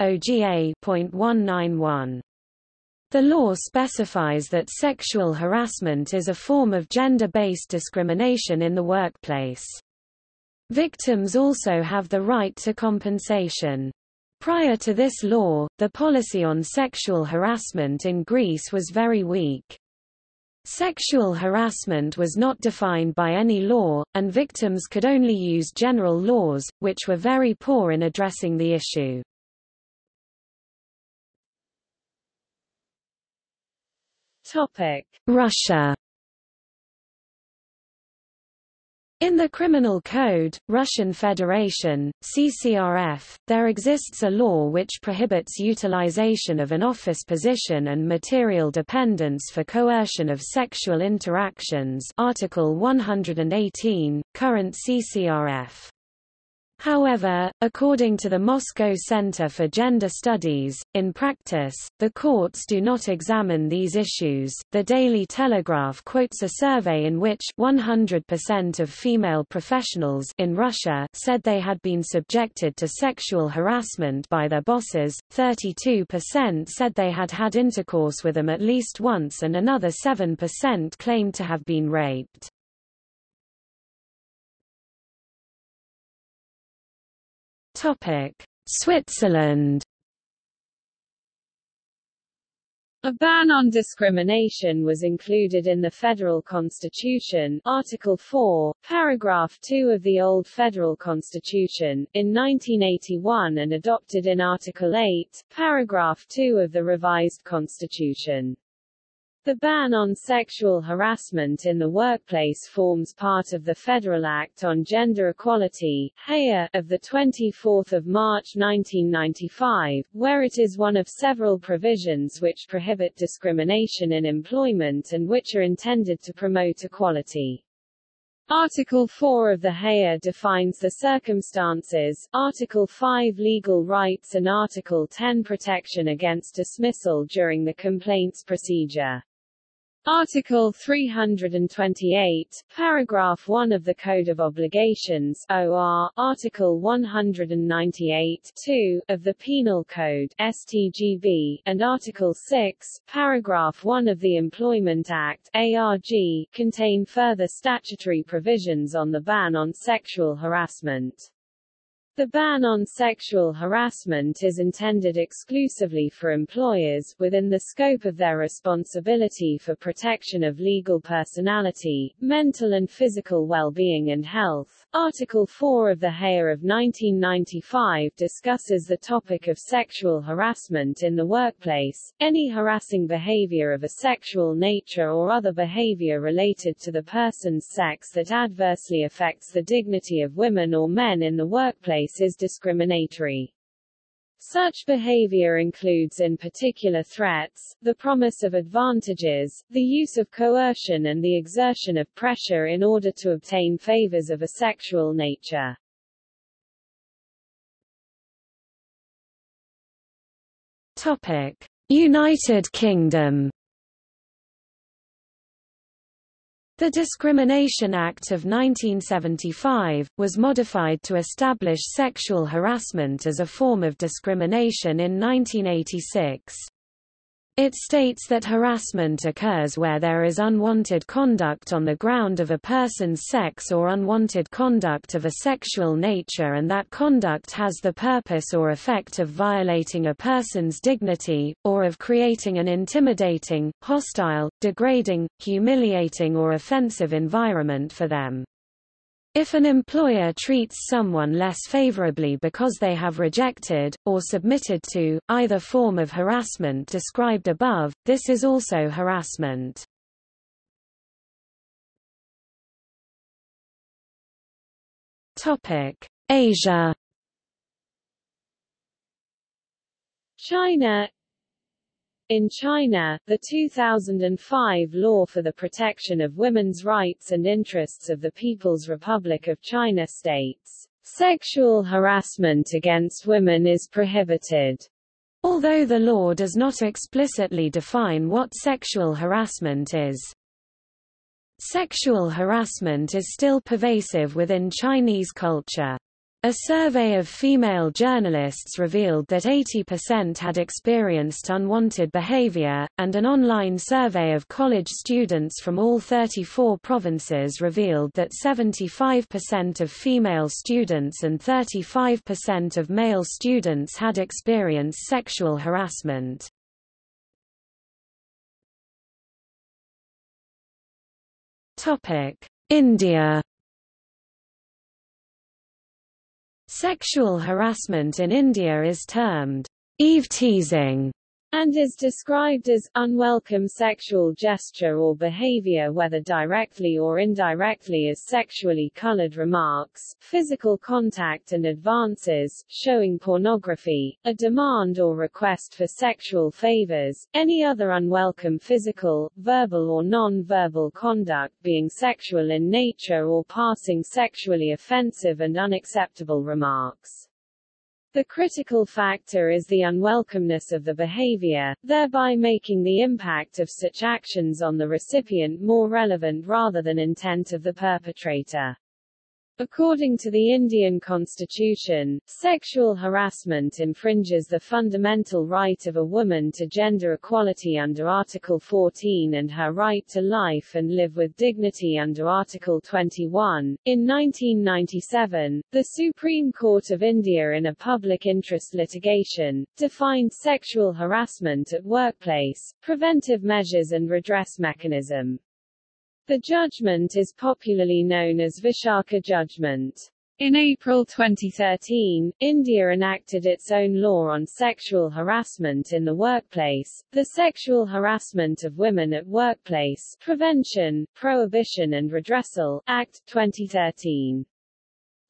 Speaker 2: OGA.191. The law specifies that sexual harassment is a form of gender-based discrimination in the workplace. Victims also have the right to compensation. Prior to this law, the policy on sexual harassment in Greece was very weak. Sexual harassment was not defined by any law, and victims could only use general laws, which were very poor in addressing the issue. Russia In the Criminal Code, Russian Federation, CCRF, there exists a law which prohibits utilization of an office position and material dependence for coercion of sexual interactions Article 118, current CCRF. However, according to the Moscow Center for Gender Studies, in practice, the courts do not examine these issues. The Daily Telegraph quotes a survey in which 100% of female professionals in Russia said they had been subjected to sexual harassment by their bosses, 32% said they had had intercourse with them at least once and another 7% claimed to have been raped. Switzerland
Speaker 1: A ban on discrimination was included in the federal constitution Article 4, paragraph 2 of the old federal constitution, in 1981 and adopted in Article 8, paragraph 2 of the revised constitution. The ban on sexual harassment in the workplace forms part of the Federal Act on Gender Equality of 24 March 1995, where it is one of several provisions which prohibit discrimination in employment and which are intended to promote equality. Article 4 of the HEA defines the circumstances, Article 5 legal rights and Article 10 protection against dismissal during the complaints procedure. Article 328, paragraph 1 of the Code of Obligations OR, Article 198 2 of the Penal Code STGB, and Article 6, paragraph 1 of the Employment Act ARG, contain further statutory provisions on the ban on sexual harassment. The ban on sexual harassment is intended exclusively for employers, within the scope of their responsibility for protection of legal personality, mental and physical well-being and health. Article 4 of the Hayer of 1995 discusses the topic of sexual harassment in the workplace, any harassing behavior of a sexual nature or other behavior related to the person's sex that adversely affects the dignity of women or men in the workplace is discriminatory. Such behavior includes in particular threats, the promise of advantages, the use of coercion and the exertion of pressure in order to obtain favors of a sexual nature.
Speaker 2: Topic: United Kingdom The Discrimination Act of 1975, was modified to establish sexual harassment as a form of discrimination in 1986. It states that harassment occurs where there is unwanted conduct on the ground of a person's sex or unwanted conduct of a sexual nature and that conduct has the purpose or effect of violating a person's dignity, or of creating an intimidating, hostile, degrading, humiliating or offensive environment for them. If an employer treats someone less favorably because they have rejected, or submitted to, either form of harassment described above, this is also harassment. Asia
Speaker 1: China in China, the 2005 Law for the Protection of Women's Rights and Interests of the People's Republic of China states, "...sexual harassment against women is prohibited."
Speaker 2: Although the law does not explicitly define what sexual harassment is. Sexual harassment is still pervasive within Chinese culture. A survey of female journalists revealed that 80% had experienced unwanted behavior, and an online survey of college students from all 34 provinces revealed that 75% of female students and 35% of male students had experienced sexual harassment. India Sexual harassment in India is termed eve-teasing
Speaker 1: and is described as unwelcome sexual gesture or behavior whether directly or indirectly as sexually colored remarks, physical contact and advances, showing pornography, a demand or request for sexual favors, any other unwelcome physical, verbal or non-verbal conduct being sexual in nature or passing sexually offensive and unacceptable remarks. The critical factor is the unwelcomeness of the behavior, thereby making the impact of such actions on the recipient more relevant rather than intent of the perpetrator. According to the Indian constitution, sexual harassment infringes the fundamental right of a woman to gender equality under Article 14 and her right to life and live with dignity under Article 21. In 1997, the Supreme Court of India in a public interest litigation, defined sexual harassment at workplace, preventive measures and redress mechanism. The judgment is popularly known as Vishaka judgment. In April 2013, India enacted its own law on sexual harassment in the workplace, the Sexual Harassment of Women at Workplace Prevention, Prohibition and Redressal Act, 2013.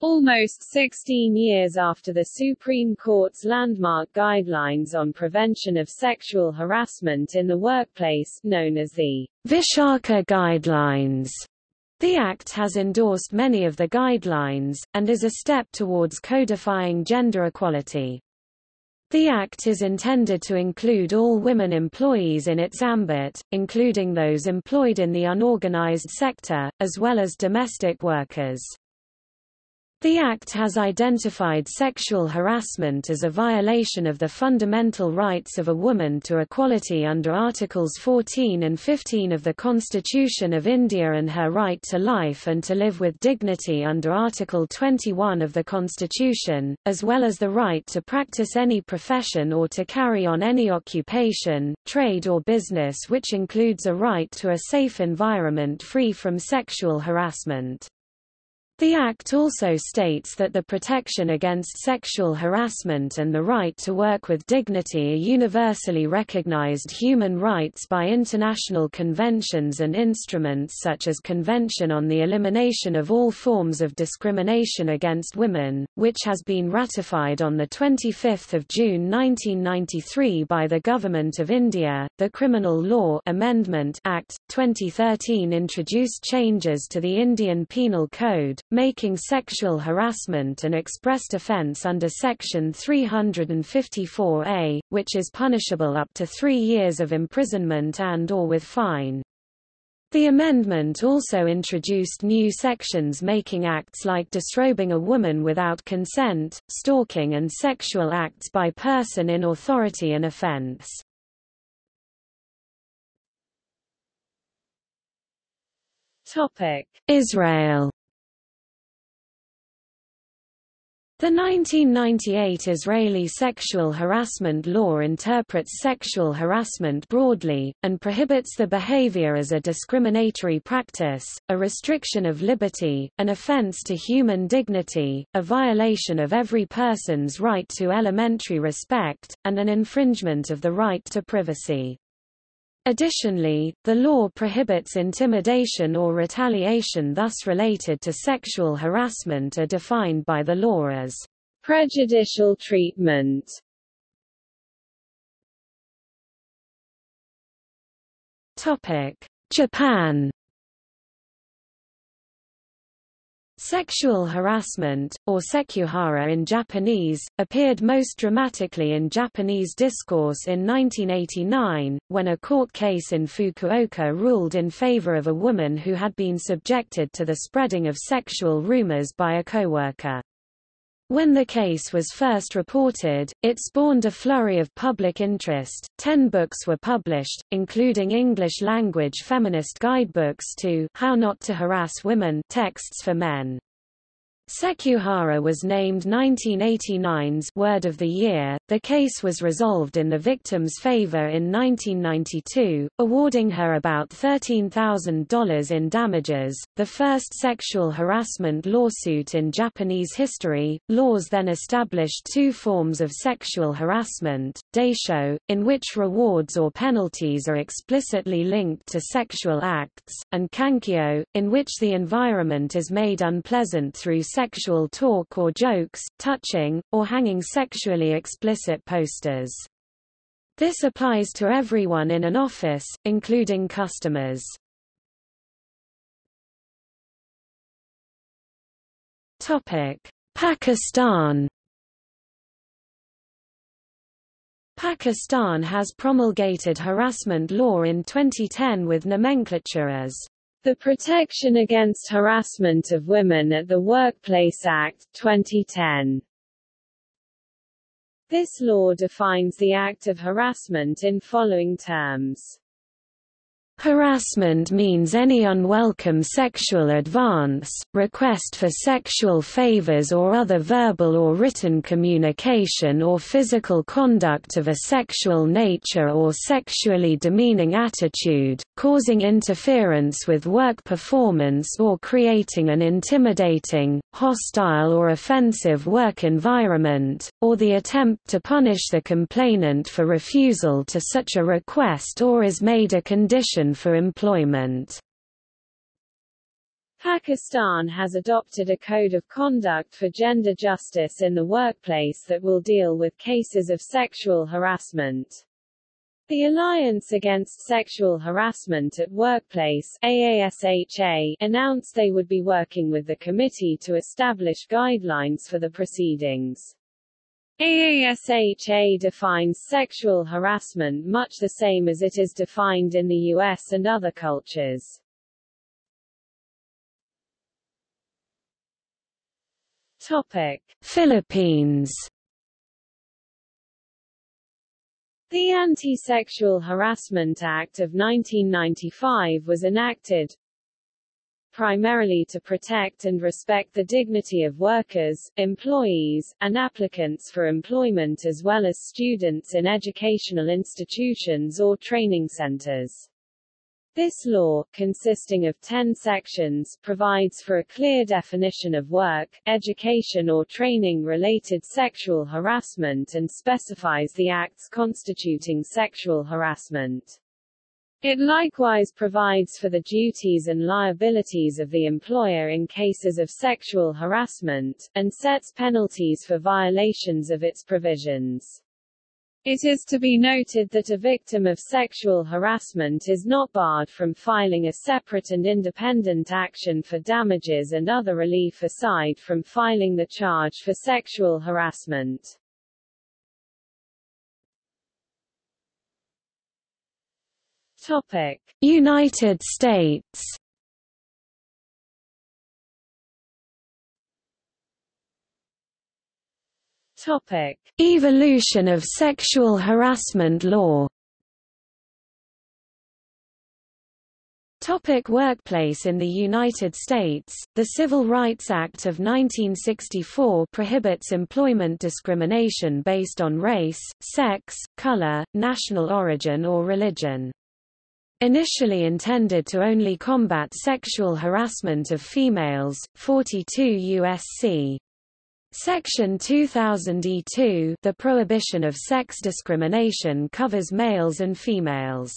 Speaker 1: Almost 16 years after the Supreme Court's landmark guidelines on prevention of sexual harassment in the workplace, known as the
Speaker 2: Vishaka Guidelines, the Act has endorsed many of the guidelines, and is a step towards codifying gender equality. The Act is intended to include all women employees in its ambit, including those employed in the unorganized sector, as well as domestic workers. The Act has identified sexual harassment as a violation of the fundamental rights of a woman to equality under Articles 14 and 15 of the Constitution of India and her right to life and to live with dignity under Article 21 of the Constitution, as well as the right to practice any profession or to carry on any occupation, trade or business which includes a right to a safe environment free from sexual harassment. The Act also states that the protection against sexual harassment and the right to work with dignity are universally recognized human rights by international conventions and instruments such as Convention on the Elimination of All Forms of Discrimination Against Women, which has been ratified on 25 June 1993 by the Government of India. The Criminal Law Amendment Act, 2013 introduced changes to the Indian Penal Code, making sexual harassment an expressed offence under Section 354A, which is punishable up to three years of imprisonment and or with fine. The amendment also introduced new sections making acts like disrobing a woman without consent, stalking and sexual acts by person in authority an offence. Israel The 1998 Israeli sexual harassment law interprets sexual harassment broadly, and prohibits the behavior as a discriminatory practice, a restriction of liberty, an offense to human dignity, a violation of every person's right to elementary respect, and an infringement of the right to privacy. Additionally, the law prohibits intimidation or retaliation thus related to sexual harassment are defined by the law as
Speaker 1: prejudicial treatment.
Speaker 2: Japan Sexual harassment, or sekuhara in Japanese, appeared most dramatically in Japanese discourse in 1989, when a court case in Fukuoka ruled in favor of a woman who had been subjected to the spreading of sexual rumors by a coworker. When the case was first reported, it spawned a flurry of public interest. Ten books were published, including English-language feminist guidebooks to How Not to Harass Women texts for men. Sekuhara was named 1989's Word of the Year. The case was resolved in the victim's favor in 1992, awarding her about $13,000 in damages, the first sexual harassment lawsuit in Japanese history. Laws then established two forms of sexual harassment: daisho, in which rewards or penalties are explicitly linked to sexual acts, and kankyo, in which the environment is made unpleasant through sexual talk or jokes, touching, or hanging sexually explicit posters. This applies to everyone in an office, including customers. Topic: Pakistan Pakistan has promulgated harassment law in 2010 with nomenclature as
Speaker 1: the Protection Against Harassment of Women at the Workplace Act, 2010. This law defines the act of harassment in following terms.
Speaker 2: Harassment means any unwelcome sexual advance, request for sexual favors or other verbal or written communication or physical conduct of a sexual nature or sexually demeaning attitude, causing interference with work performance or creating an intimidating, hostile or offensive work environment, or the attempt to punish the complainant for refusal to such a request or is made a condition for employment.
Speaker 1: Pakistan has adopted a code of conduct for gender justice in the workplace that will deal with cases of sexual harassment. The Alliance Against Sexual Harassment at Workplace AASHA announced they would be working with the committee to establish guidelines for the proceedings. AASHA defines sexual harassment much the same as it is defined in the US and other cultures. Topic:
Speaker 2: Philippines
Speaker 1: The Anti-Sexual Harassment Act of 1995 was enacted primarily to protect and respect the dignity of workers, employees, and applicants for employment as well as students in educational institutions or training centers. This law, consisting of ten sections, provides for a clear definition of work, education or training-related sexual harassment and specifies the acts constituting sexual harassment. It likewise provides for the duties and liabilities of the employer in cases of sexual harassment, and sets penalties for violations of its provisions. It is to be noted that a victim of sexual harassment is not barred from filing a separate and independent action for damages and other relief aside from filing the charge for sexual harassment. Topic:
Speaker 2: United States.
Speaker 1: Topic:
Speaker 2: Evolution of sexual harassment law. Topic workplace In the United States, the Civil Rights Act of 1964 prohibits employment discrimination based on race, sex, color, national origin or religion. Initially intended to only combat sexual harassment of females, 42 U.S.C. Section 2000E2 the prohibition of sex discrimination covers males and females.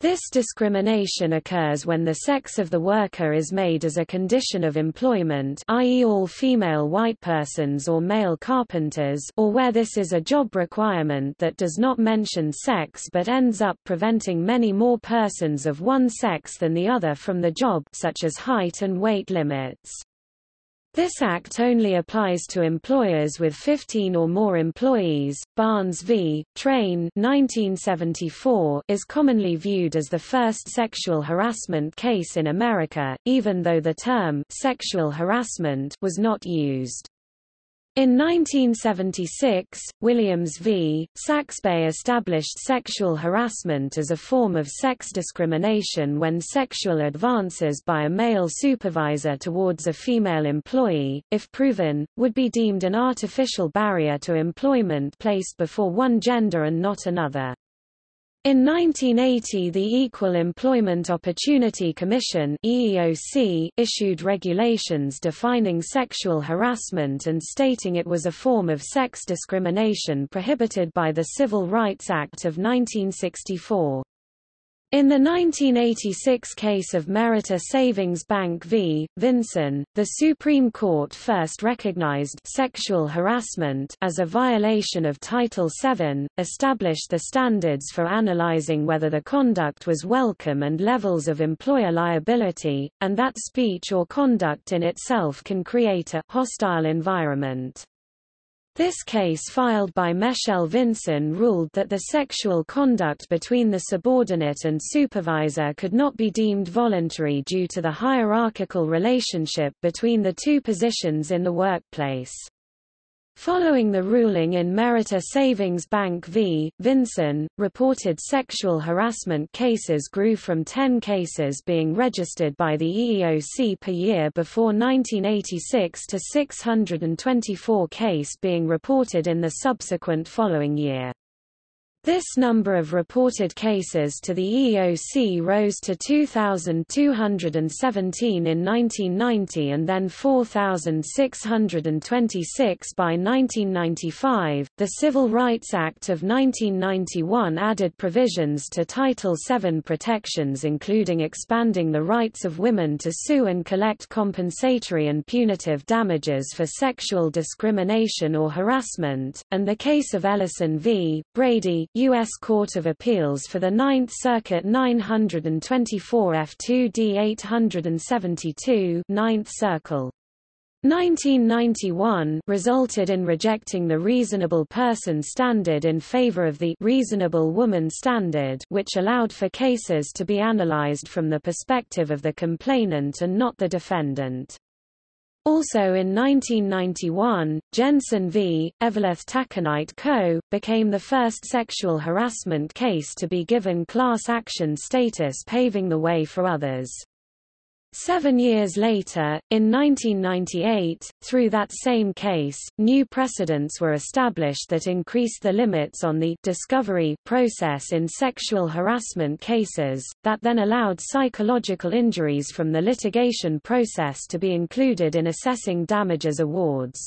Speaker 2: This discrimination occurs when the sex of the worker is made as a condition of employment i.e. all female white persons or male carpenters or where this is a job requirement that does not mention sex but ends up preventing many more persons of one sex than the other from the job such as height and weight limits. This act only applies to employers with 15 or more employees. Barnes v. Train 1974 is commonly viewed as the first sexual harassment case in America, even though the term sexual harassment was not used. In 1976, Williams v. Saxbe established sexual harassment as a form of sex discrimination when sexual advances by a male supervisor towards a female employee, if proven, would be deemed an artificial barrier to employment placed before one gender and not another. In 1980 the Equal Employment Opportunity Commission EEOC issued regulations defining sexual harassment and stating it was a form of sex discrimination prohibited by the Civil Rights Act of 1964. In the 1986 case of Meritor Savings Bank v. Vinson, the Supreme Court first recognized sexual harassment as a violation of Title VII, established the standards for analyzing whether the conduct was welcome and levels of employer liability, and that speech or conduct in itself can create a hostile environment. This case filed by Michelle Vinson ruled that the sexual conduct between the subordinate and supervisor could not be deemed voluntary due to the hierarchical relationship between the two positions in the workplace. Following the ruling in Meritor Savings Bank v. Vinson, reported sexual harassment cases grew from 10 cases being registered by the EEOC per year before 1986 to 624 case being reported in the subsequent following year. This number of reported cases to the EEOC rose to 2,217 in 1990 and then 4,626 by 1995. The Civil Rights Act of 1991 added provisions to Title VII protections, including expanding the rights of women to sue and collect compensatory and punitive damages for sexual discrimination or harassment, and the case of Ellison v. Brady, U.S. Court of Appeals for the Ninth Circuit 924 F2D 872 Ninth Circle. 1991 resulted in rejecting the reasonable person standard in favor of the reasonable woman standard which allowed for cases to be analyzed from the perspective of the complainant and not the defendant. Also in 1991, Jensen v. Eveleth Taconite Co. became the first sexual harassment case to be given class action status paving the way for others. Seven years later, in 1998, through that same case, new precedents were established that increased the limits on the discovery process in sexual harassment cases, that then allowed psychological injuries from the litigation process to be included in assessing damages awards.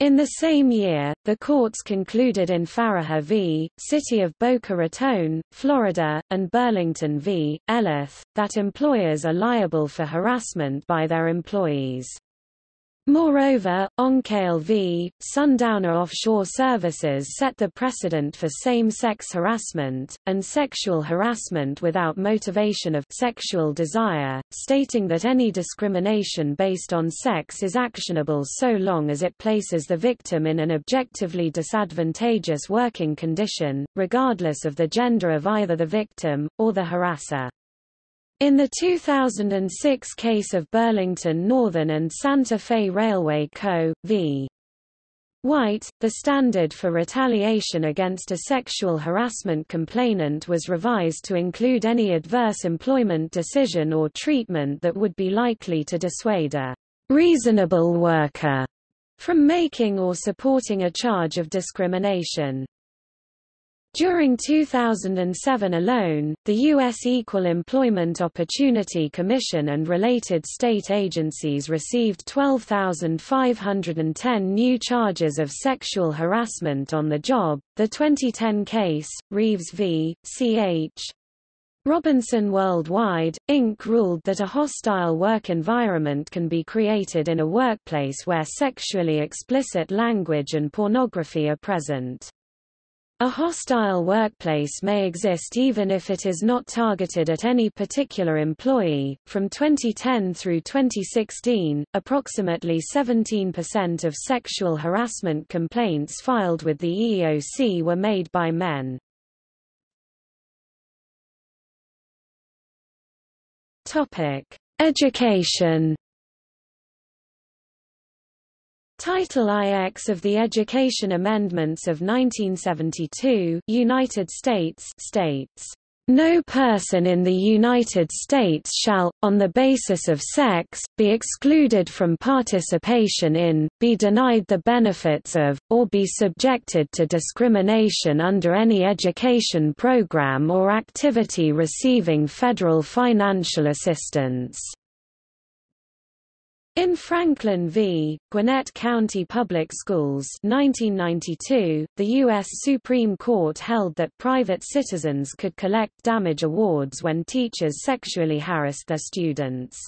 Speaker 2: In the same year, the courts concluded in Faragher v. City of Boca Raton, Florida, and Burlington v. Ellerth, that employers are liable for harassment by their employees. Moreover, Oncale v. Sundowner Offshore Services set the precedent for same-sex harassment, and sexual harassment without motivation of sexual desire, stating that any discrimination based on sex is actionable so long as it places the victim in an objectively disadvantageous working condition, regardless of the gender of either the victim, or the harasser. In the 2006 case of Burlington Northern and Santa Fe Railway Co. v. White, the standard for retaliation against a sexual harassment complainant was revised to include any adverse employment decision or treatment that would be likely to dissuade a reasonable worker from making or supporting a charge of discrimination. During 2007 alone, the U.S. Equal Employment Opportunity Commission and related state agencies received 12,510 new charges of sexual harassment on the job. The 2010 case, Reeves v. Ch. Robinson Worldwide, Inc. ruled that a hostile work environment can be created in a workplace where sexually explicit language and pornography are present. A hostile workplace may exist even if it is not targeted at any particular employee. From 2010 through 2016, approximately 17% of sexual harassment complaints filed with the EEOC were made by men. Topic: Education Title IX of the Education Amendments of 1972 United States states, "...no person in the United States shall, on the basis of sex, be excluded from participation in, be denied the benefits of, or be subjected to discrimination under any education program or activity receiving federal financial assistance." In Franklin v. Gwinnett County Public Schools 1992, the U.S. Supreme Court held that private citizens could collect damage awards when teachers sexually harassed their students.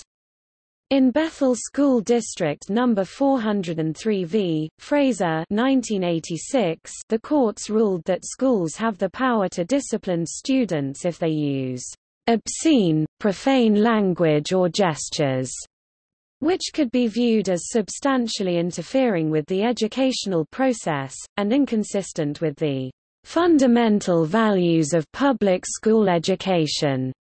Speaker 2: In Bethel School District No. 403 v. Fraser 1986, the courts ruled that schools have the power to discipline students if they use obscene, profane language or gestures which could be viewed as substantially interfering with the educational process, and inconsistent with the fundamental values of public school education.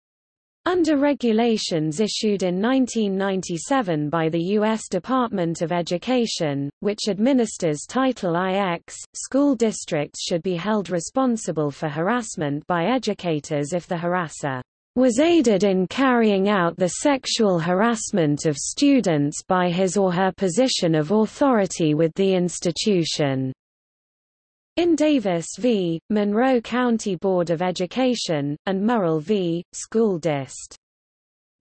Speaker 2: Under regulations issued in 1997 by the U.S. Department of Education, which administers Title IX, school districts should be held responsible for harassment by educators if the harasser was aided in carrying out the sexual harassment of students by his or her position of authority with the institution. In Davis v. Monroe County Board of Education, and Murrell v. School Dist.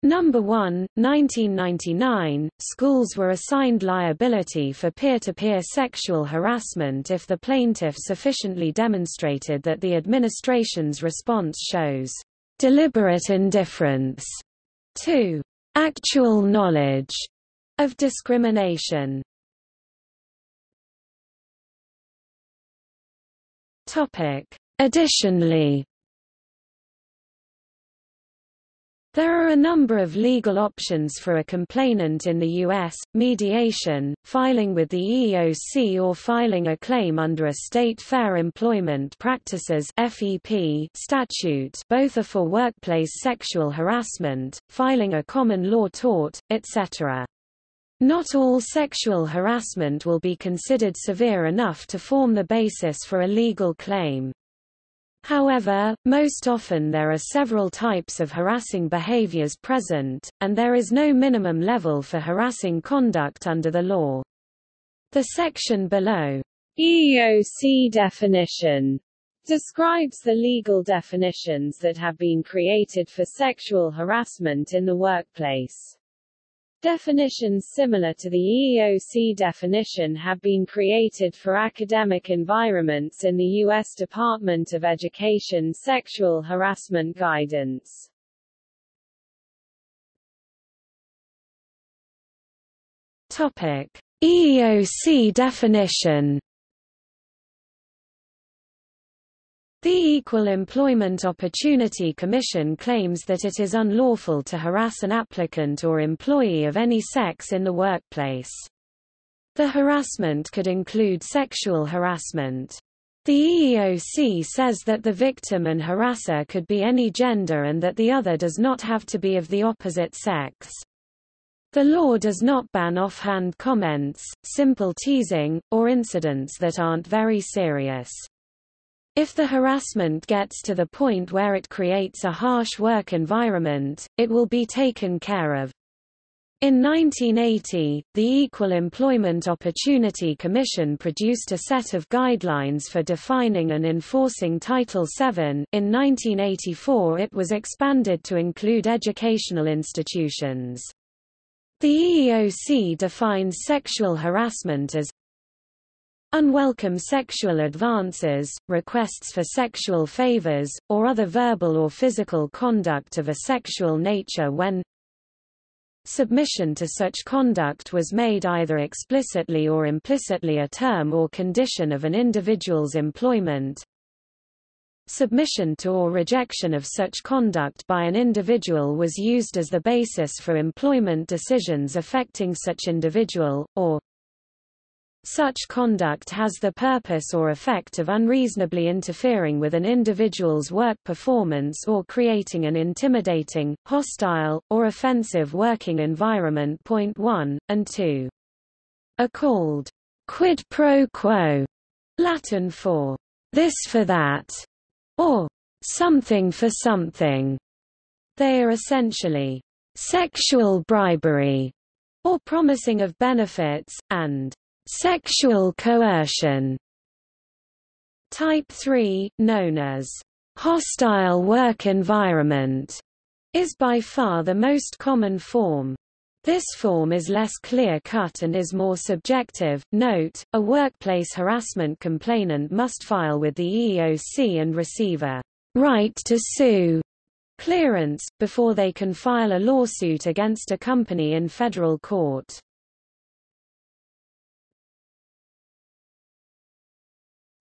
Speaker 2: Number 1, 1999, schools were assigned liability for peer-to-peer -peer sexual harassment if the plaintiff sufficiently demonstrated that the administration's response shows deliberate indifference to actual knowledge of discrimination. Topic. Additionally There are a number of legal options for a complainant in the U.S., mediation, filing with the EEOC or filing a claim under a State Fair Employment Practices statute both are for workplace sexual harassment, filing a common law tort, etc. Not all sexual harassment will be considered severe enough to form the basis for a legal claim. However, most often there are several types of harassing behaviors present, and there is no minimum level for harassing conduct under the law. The section below,
Speaker 1: EEOC definition, describes the legal definitions that have been created for sexual harassment in the workplace. Definitions similar to the EEOC definition have been created for academic environments in the U.S. Department of Education Sexual Harassment Guidance.
Speaker 2: Topic: EEOC definition The Equal Employment Opportunity Commission claims that it is unlawful to harass an applicant or employee of any sex in the workplace. The harassment could include sexual harassment. The EEOC says that the victim and harasser could be any gender and that the other does not have to be of the opposite sex. The law does not ban offhand comments, simple teasing, or incidents that aren't very serious. If the harassment gets to the point where it creates a harsh work environment, it will be taken care of. In 1980, the Equal Employment Opportunity Commission produced a set of guidelines for defining and enforcing Title VII. In 1984 it was expanded to include educational institutions. The EEOC defines sexual harassment as Unwelcome sexual advances, requests for sexual favors, or other verbal or physical conduct of a sexual nature when Submission to such conduct was made either explicitly or implicitly a term or condition of an individual's employment. Submission to or rejection of such conduct by an individual was used as the basis for employment decisions affecting such individual, or such conduct has the purpose or effect of unreasonably interfering with an individual's work performance or creating an intimidating, hostile, or offensive working environment. Point 1, and 2. Are called quid pro quo, Latin for this for that, or something for something. They are essentially sexual bribery, or promising of benefits, and Sexual coercion Type 3, known as hostile work environment, is by far the most common form. This form is less clear-cut and is more subjective. Note, a workplace harassment complainant must file with the EEOC and receive a right to sue clearance, before they can file a lawsuit against a company in federal court.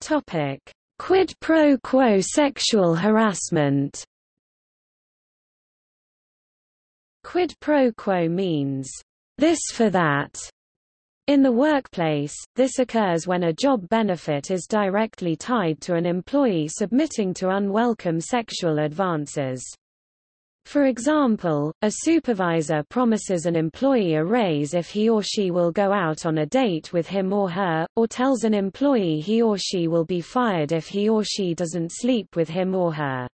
Speaker 2: Topic: Quid pro quo sexual harassment. Quid pro quo means this for that. In the workplace, this occurs when a job benefit is directly tied to an employee submitting to unwelcome sexual advances. For example, a supervisor promises an employee a raise if he or she will go out on a date with him or her, or tells an employee he or she will be fired if he or she doesn't sleep with him or her.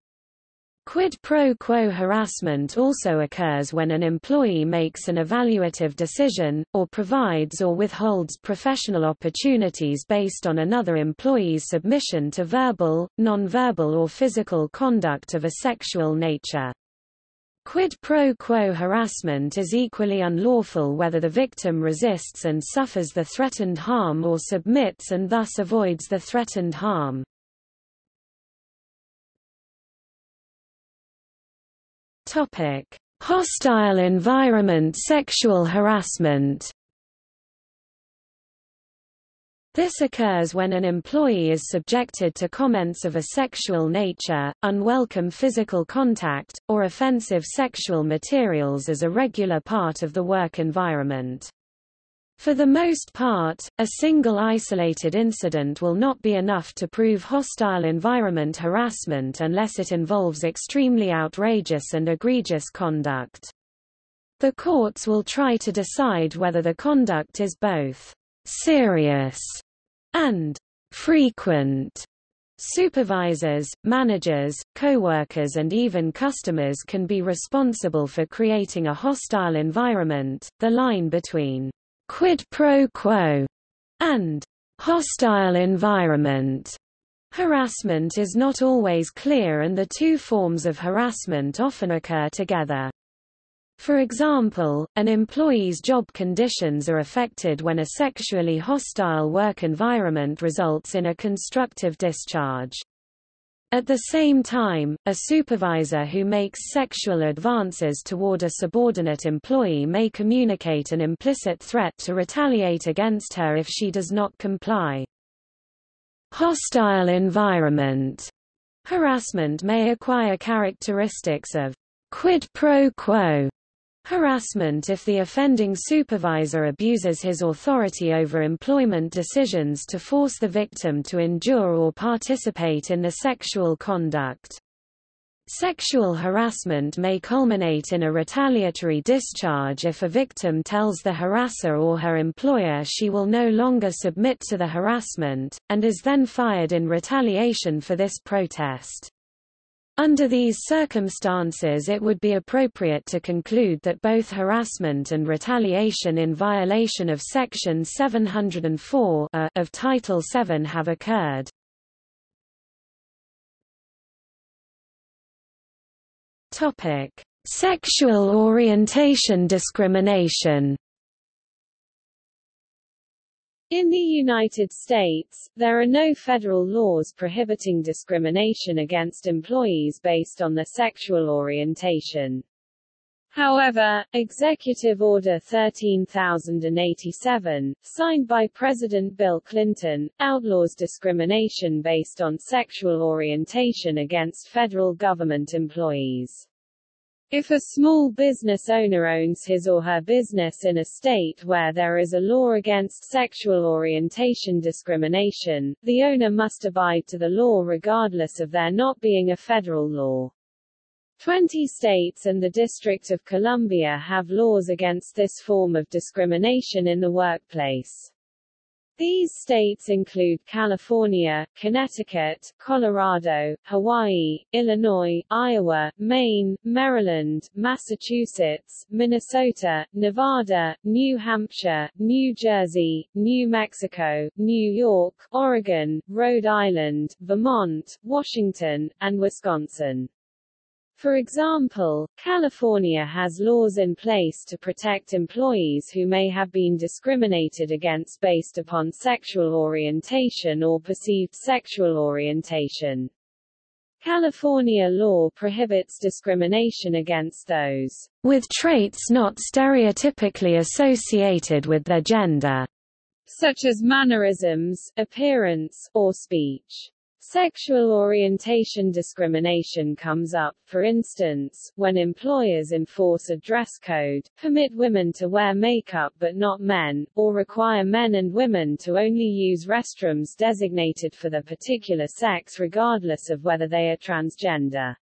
Speaker 2: Quid pro quo harassment also occurs when an employee makes an evaluative decision, or provides or withholds professional opportunities based on another employee's submission to verbal, nonverbal or physical conduct of a sexual nature. Quid pro quo harassment is equally unlawful whether the victim resists and suffers the threatened harm or submits and thus avoids the threatened harm. Topic: Hostile environment sexual harassment. This occurs when an employee is subjected to comments of a sexual nature, unwelcome physical contact, or offensive sexual materials as a regular part of the work environment. For the most part, a single isolated incident will not be enough to prove hostile environment harassment unless it involves extremely outrageous and egregious conduct. The courts will try to decide whether the conduct is both serious and frequent. Supervisors, managers, co-workers and even customers can be responsible for creating a hostile environment. The line between quid pro quo and hostile environment harassment is not always clear and the two forms of harassment often occur together. For example, an employee's job conditions are affected when a sexually hostile work environment results in a constructive discharge. At the same time, a supervisor who makes sexual advances toward a subordinate employee may communicate an implicit threat to retaliate against her if she does not comply. Hostile environment harassment may acquire characteristics of quid pro quo Harassment if the offending supervisor abuses his authority over employment decisions to force the victim to endure or participate in the sexual conduct. Sexual harassment may culminate in a retaliatory discharge if a victim tells the harasser or her employer she will no longer submit to the harassment, and is then fired in retaliation for this protest. Under these circumstances it would be appropriate to conclude that both harassment and retaliation in violation of Section 704 uh, of Title VII have occurred. Sexual orientation discrimination
Speaker 1: in the United States, there are no federal laws prohibiting discrimination against employees based on their sexual orientation. However, Executive Order 13087, signed by President Bill Clinton, outlaws discrimination based on sexual orientation against federal government employees. If a small business owner owns his or her business in a state where there is a law against sexual orientation discrimination, the owner must abide to the law regardless of there not being a federal law. Twenty states and the District of Columbia have laws against this form of discrimination in the workplace. These states include California, Connecticut, Colorado, Hawaii, Illinois, Iowa, Maine, Maryland, Massachusetts, Minnesota, Nevada, New Hampshire, New Jersey, New Mexico, New York, Oregon, Rhode Island, Vermont, Washington, and Wisconsin. For example, California has laws in place to protect employees who may have been discriminated against based upon sexual orientation or perceived sexual orientation. California law prohibits discrimination against those
Speaker 2: with traits not stereotypically associated with their gender,
Speaker 1: such as mannerisms, appearance, or speech. Sexual orientation discrimination comes up, for instance, when employers enforce a dress code, permit women to wear makeup but not men, or require men and women to only use restrooms designated for the particular sex regardless of whether they are transgender.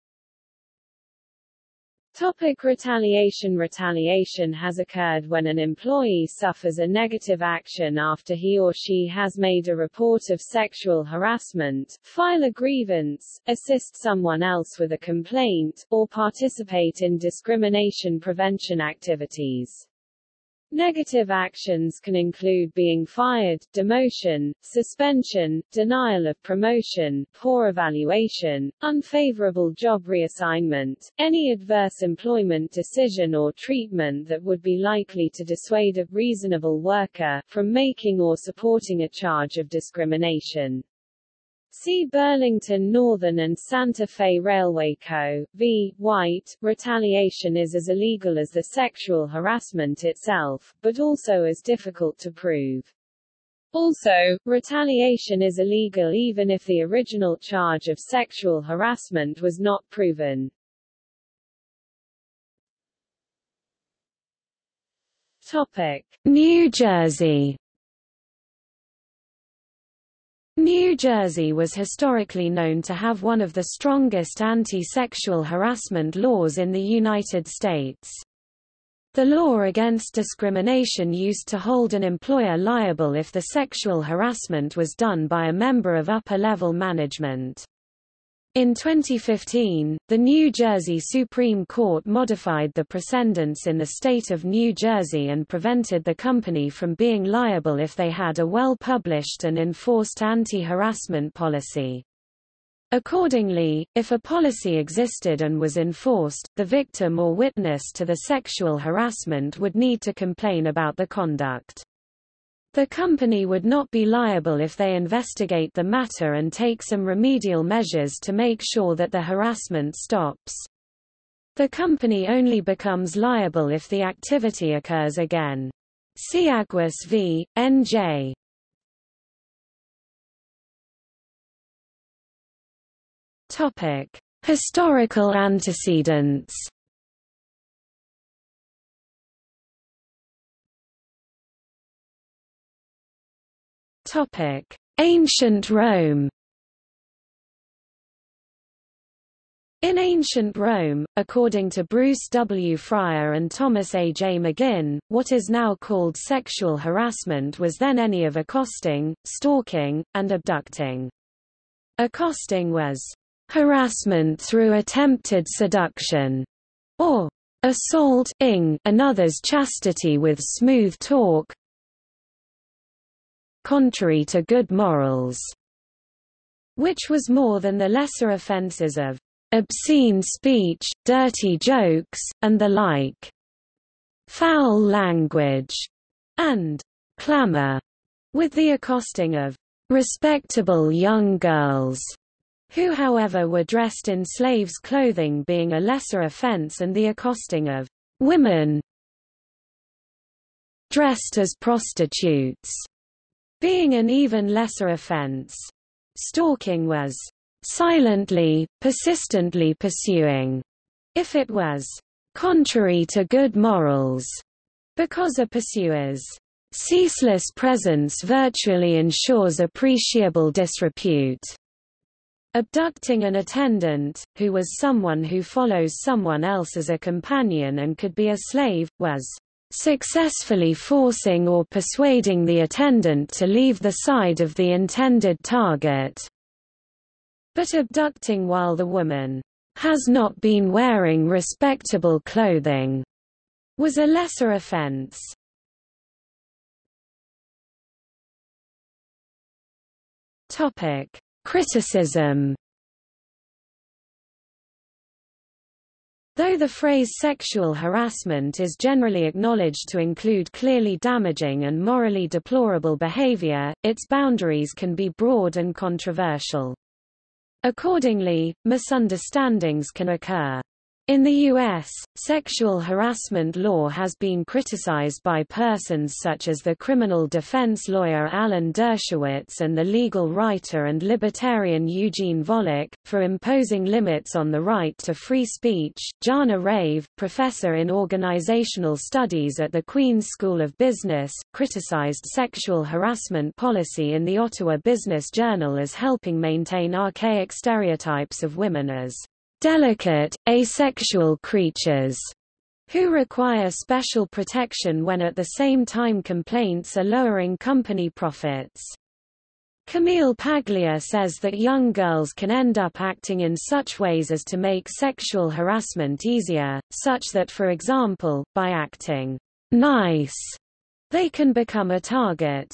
Speaker 1: Topic retaliation Retaliation has occurred when an employee suffers a negative action after he or she has made a report of sexual harassment, file a grievance, assist someone else with a complaint, or participate in discrimination prevention activities. Negative actions can include being fired, demotion, suspension, denial of promotion, poor evaluation, unfavorable job reassignment, any adverse employment decision or treatment that would be likely to dissuade a reasonable worker from making or supporting a charge of discrimination. See Burlington Northern and Santa Fe Railway Co. v. White. Retaliation is as illegal as the sexual harassment itself, but also as difficult to prove. Also, retaliation is illegal even if the original charge of sexual harassment was not proven. Topic:
Speaker 2: New Jersey New Jersey was historically known to have one of the strongest anti-sexual harassment laws in the United States. The law against discrimination used to hold an employer liable if the sexual harassment was done by a member of upper-level management. In 2015, the New Jersey Supreme Court modified the precedents in the state of New Jersey and prevented the company from being liable if they had a well-published and enforced anti-harassment policy. Accordingly, if a policy existed and was enforced, the victim or witness to the sexual harassment would need to complain about the conduct. The company would not be liable if they investigate the matter and take some remedial measures to make sure that the harassment stops. The company only becomes liable if the activity occurs again. See v. N.J. Topic: Historical antecedents. Topic: Ancient Rome. In ancient Rome, according to Bruce W. Frier and Thomas A. J. McGinn, what is now called sexual harassment was then any of accosting, stalking, and abducting. Accosting was harassment through attempted seduction, or assault ing another's chastity with smooth talk, contrary to good morals, which was more than the lesser offences of obscene speech, dirty jokes, and the like, foul language, and clamor, with the accosting of respectable young girls, who however were dressed in slaves' clothing being a lesser offense and the accosting of women dressed as prostitutes being an even lesser offense. Stalking was silently, persistently pursuing, if it was contrary to good morals, because a pursuer's ceaseless presence virtually ensures appreciable disrepute. Abducting an attendant, who was someone who follows someone else as a companion and could be a slave, was successfully forcing or persuading the attendant to leave the side of the intended target. But abducting while the woman has not been wearing respectable clothing was a lesser offense. Topic: Criticism Though the phrase sexual harassment is generally acknowledged to include clearly damaging and morally deplorable behavior, its boundaries can be broad and controversial. Accordingly, misunderstandings can occur. In the U.S., sexual harassment law has been criticized by persons such as the criminal defense lawyer Alan Dershowitz and the legal writer and libertarian Eugene Volokh, for imposing limits on the right to free speech. Jana Raver, professor in organizational studies at the Queen's School of Business, criticized sexual harassment policy in the Ottawa Business Journal as helping maintain archaic stereotypes of women as delicate, asexual creatures who require special protection when at the same time complaints are lowering company profits. Camille Paglia says that young girls can end up acting in such ways as to make sexual harassment easier, such that for example, by acting nice, they can become a target.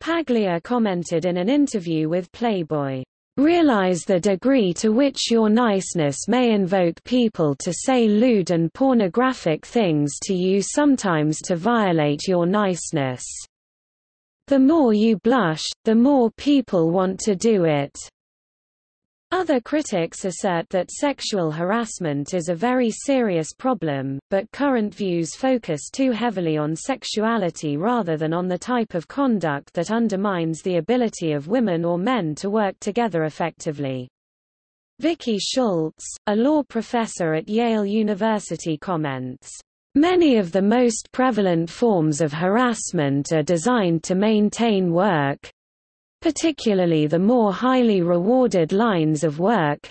Speaker 2: Paglia commented in an interview with Playboy, Realize the degree to which your niceness may invoke people to say lewd and pornographic things to you sometimes to violate your niceness. The more you blush, the more people want to do it. Other critics assert that sexual harassment is a very serious problem, but current views focus too heavily on sexuality rather than on the type of conduct that undermines the ability of women or men to work together effectively. Vicki Schultz, a law professor at Yale University comments, Many of the most prevalent forms of harassment are designed to maintain work, particularly the more highly rewarded lines of work,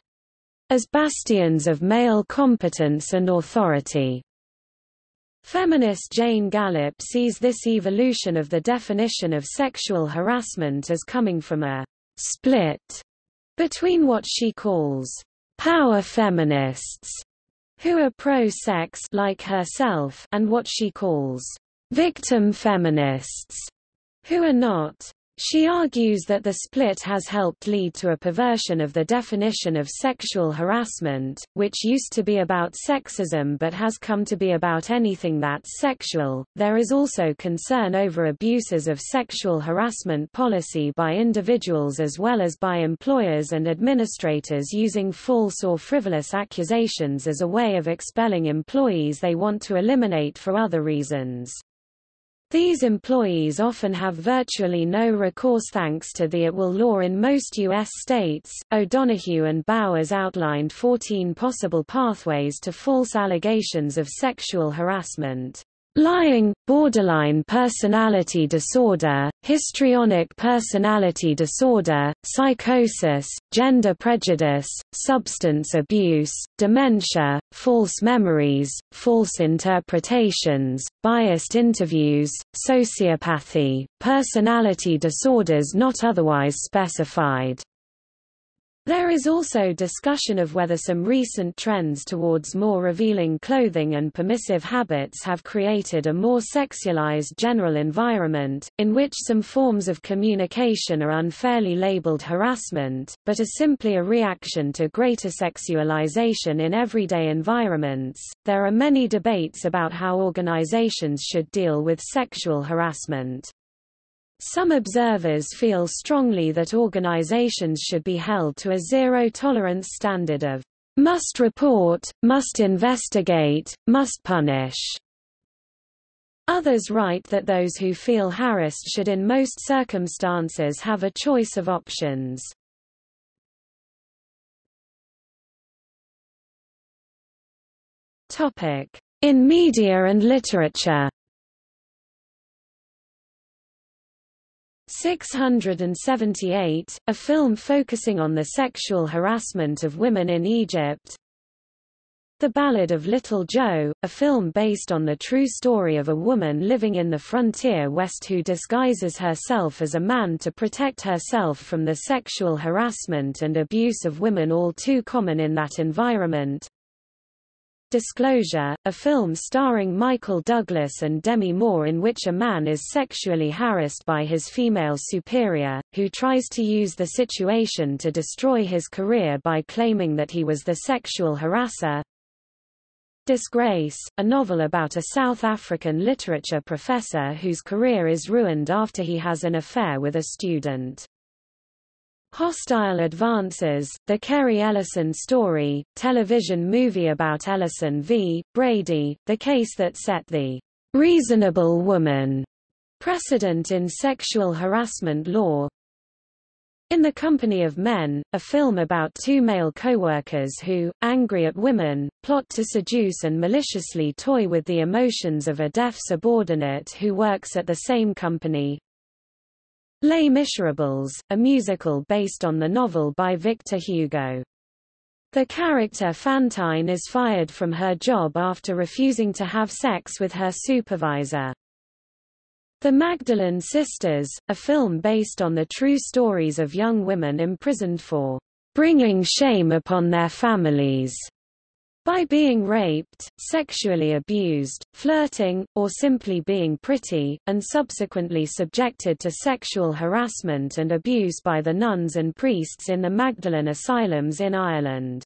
Speaker 2: as bastions of male competence and authority. Feminist Jane Gallop sees this evolution of the definition of sexual harassment as coming from a split between what she calls power feminists, who are pro-sex like herself, and what she calls victim feminists, who are not. She argues that the split has helped lead to a perversion of the definition of sexual harassment, which used to be about sexism but has come to be about anything that's sexual. There is also concern over abuses of sexual harassment policy by individuals as well as by employers and administrators using false or frivolous accusations as a way of expelling employees they want to eliminate for other reasons. These employees often have virtually no recourse thanks to the at-will law in most U.S. states. O'Donohue and Bowers outlined 14 possible pathways to false allegations of sexual harassment. Lying, borderline personality disorder, histrionic personality disorder, psychosis, gender prejudice, substance abuse, dementia, false memories, false interpretations, biased interviews, sociopathy, personality disorders not otherwise specified. There is also discussion of whether some recent trends towards more revealing clothing and permissive habits have created a more sexualized general environment, in which some forms of communication are unfairly labeled harassment, but are simply a reaction to greater sexualization in everyday environments. There are many debates about how organizations should deal with sexual harassment. Some observers feel strongly that organizations should be held to a zero-tolerance standard of must report, must investigate, must punish. Others write that those who feel harassed should in most circumstances have a choice of options. In media and literature 678, a film focusing on the sexual harassment of women in Egypt. The Ballad of Little Joe, a film based on the true story of a woman living in the frontier west who disguises herself as a man to protect herself from the sexual harassment and abuse of women all too common in that environment. Disclosure, a film starring Michael Douglas and Demi Moore in which a man is sexually harassed by his female superior, who tries to use the situation to destroy his career by claiming that he was the sexual harasser. Disgrace, a novel about a South African literature professor whose career is ruined after he has an affair with a student. Hostile Advances, The Kerry Ellison Story, television movie about Ellison v. Brady, the case that set the reasonable woman precedent in sexual harassment law. In the Company of Men, a film about two male co-workers who, angry at women, plot to seduce and maliciously toy with the emotions of a deaf subordinate who works at the same company, Les Miserables, a musical based on the novel by Victor Hugo. The character Fantine is fired from her job after refusing to have sex with her supervisor. The Magdalene Sisters, a film based on the true stories of young women imprisoned for bringing shame upon their families by being raped, sexually abused, flirting, or simply being pretty, and subsequently subjected to sexual harassment and abuse by the nuns and priests in the Magdalen asylums in Ireland.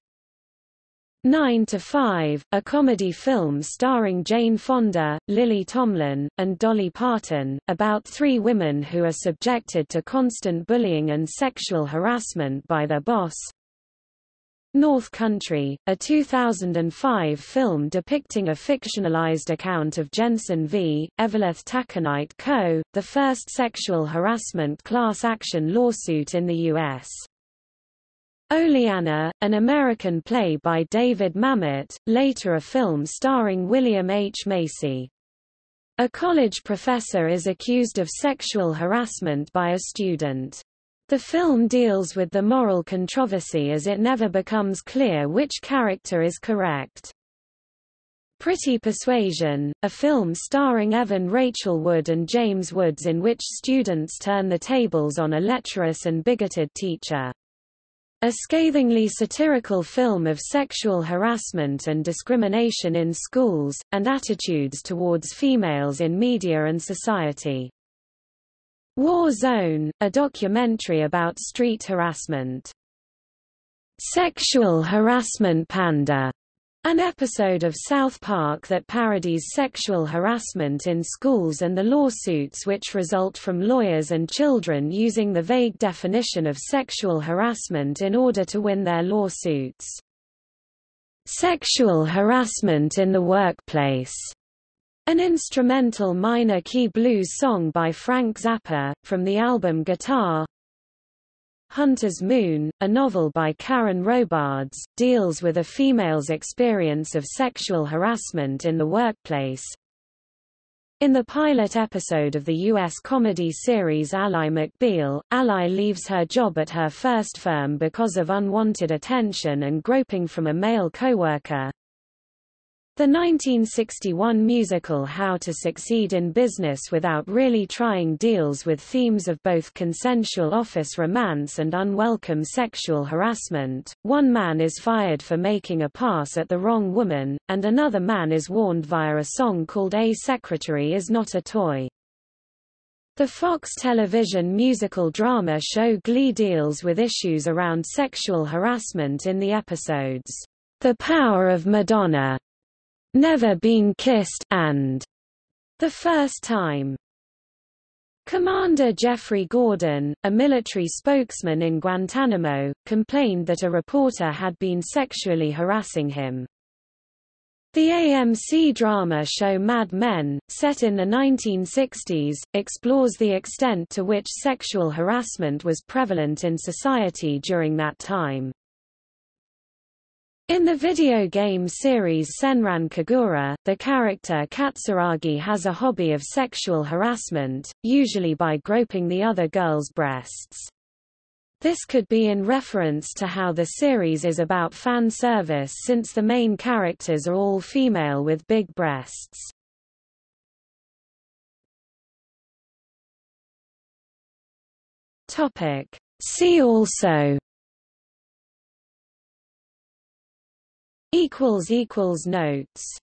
Speaker 2: 9 to 5, a comedy film starring Jane Fonda, Lily Tomlin, and Dolly Parton, about three women who are subjected to constant bullying and sexual harassment by their boss, North Country, a 2005 film depicting a fictionalized account of Jensen v. Eveleth Taconite Co., the first sexual harassment class action lawsuit in the U.S. Oleanna, an American play by David Mamet, later a film starring William H. Macy. A college professor is accused of sexual harassment by a student. The film deals with the moral controversy as it never becomes clear which character is correct. Pretty Persuasion, a film starring Evan Rachel Wood and James Woods in which students turn the tables on a lecherous and bigoted teacher. A scathingly satirical film of sexual harassment and discrimination in schools, and attitudes towards females in media and society. War Zone, a documentary about street harassment. Sexual Harassment Panda, an episode of South Park that parodies sexual harassment in schools and the lawsuits which result from lawyers and children using the vague definition of sexual harassment in order to win their lawsuits. Sexual harassment in the workplace an instrumental minor key blues song by Frank Zappa, from the album Guitar. Hunter's Moon, a novel by Karen Robards, deals with a female's experience of sexual harassment in the workplace. In the pilot episode of the U.S. comedy series Ally McBeal, Ally leaves her job at her first firm because of unwanted attention and groping from a male coworker. The 1961 musical How to Succeed in Business Without Really Trying deals with themes of both consensual office romance and unwelcome sexual harassment. One man is fired for making a pass at the wrong woman, and another man is warned via a song called A Secretary is Not a Toy. The Fox television musical drama show Glee deals with issues around sexual harassment in the episodes, The Power of Madonna Never Been Kissed and The First Time. Commander Jeffrey Gordon, a military spokesman in Guantanamo, complained that a reporter had been sexually harassing him. The AMC drama show Mad Men, set in the 1960s, explores the extent to which sexual harassment was prevalent in society during that time. In the video game series Senran Kagura, the character Katsuragi has a hobby of sexual harassment, usually by groping the other girl's breasts. This could be in reference to how the series is about fan service since the main characters are all female with big breasts. See also
Speaker 1: equals equals notes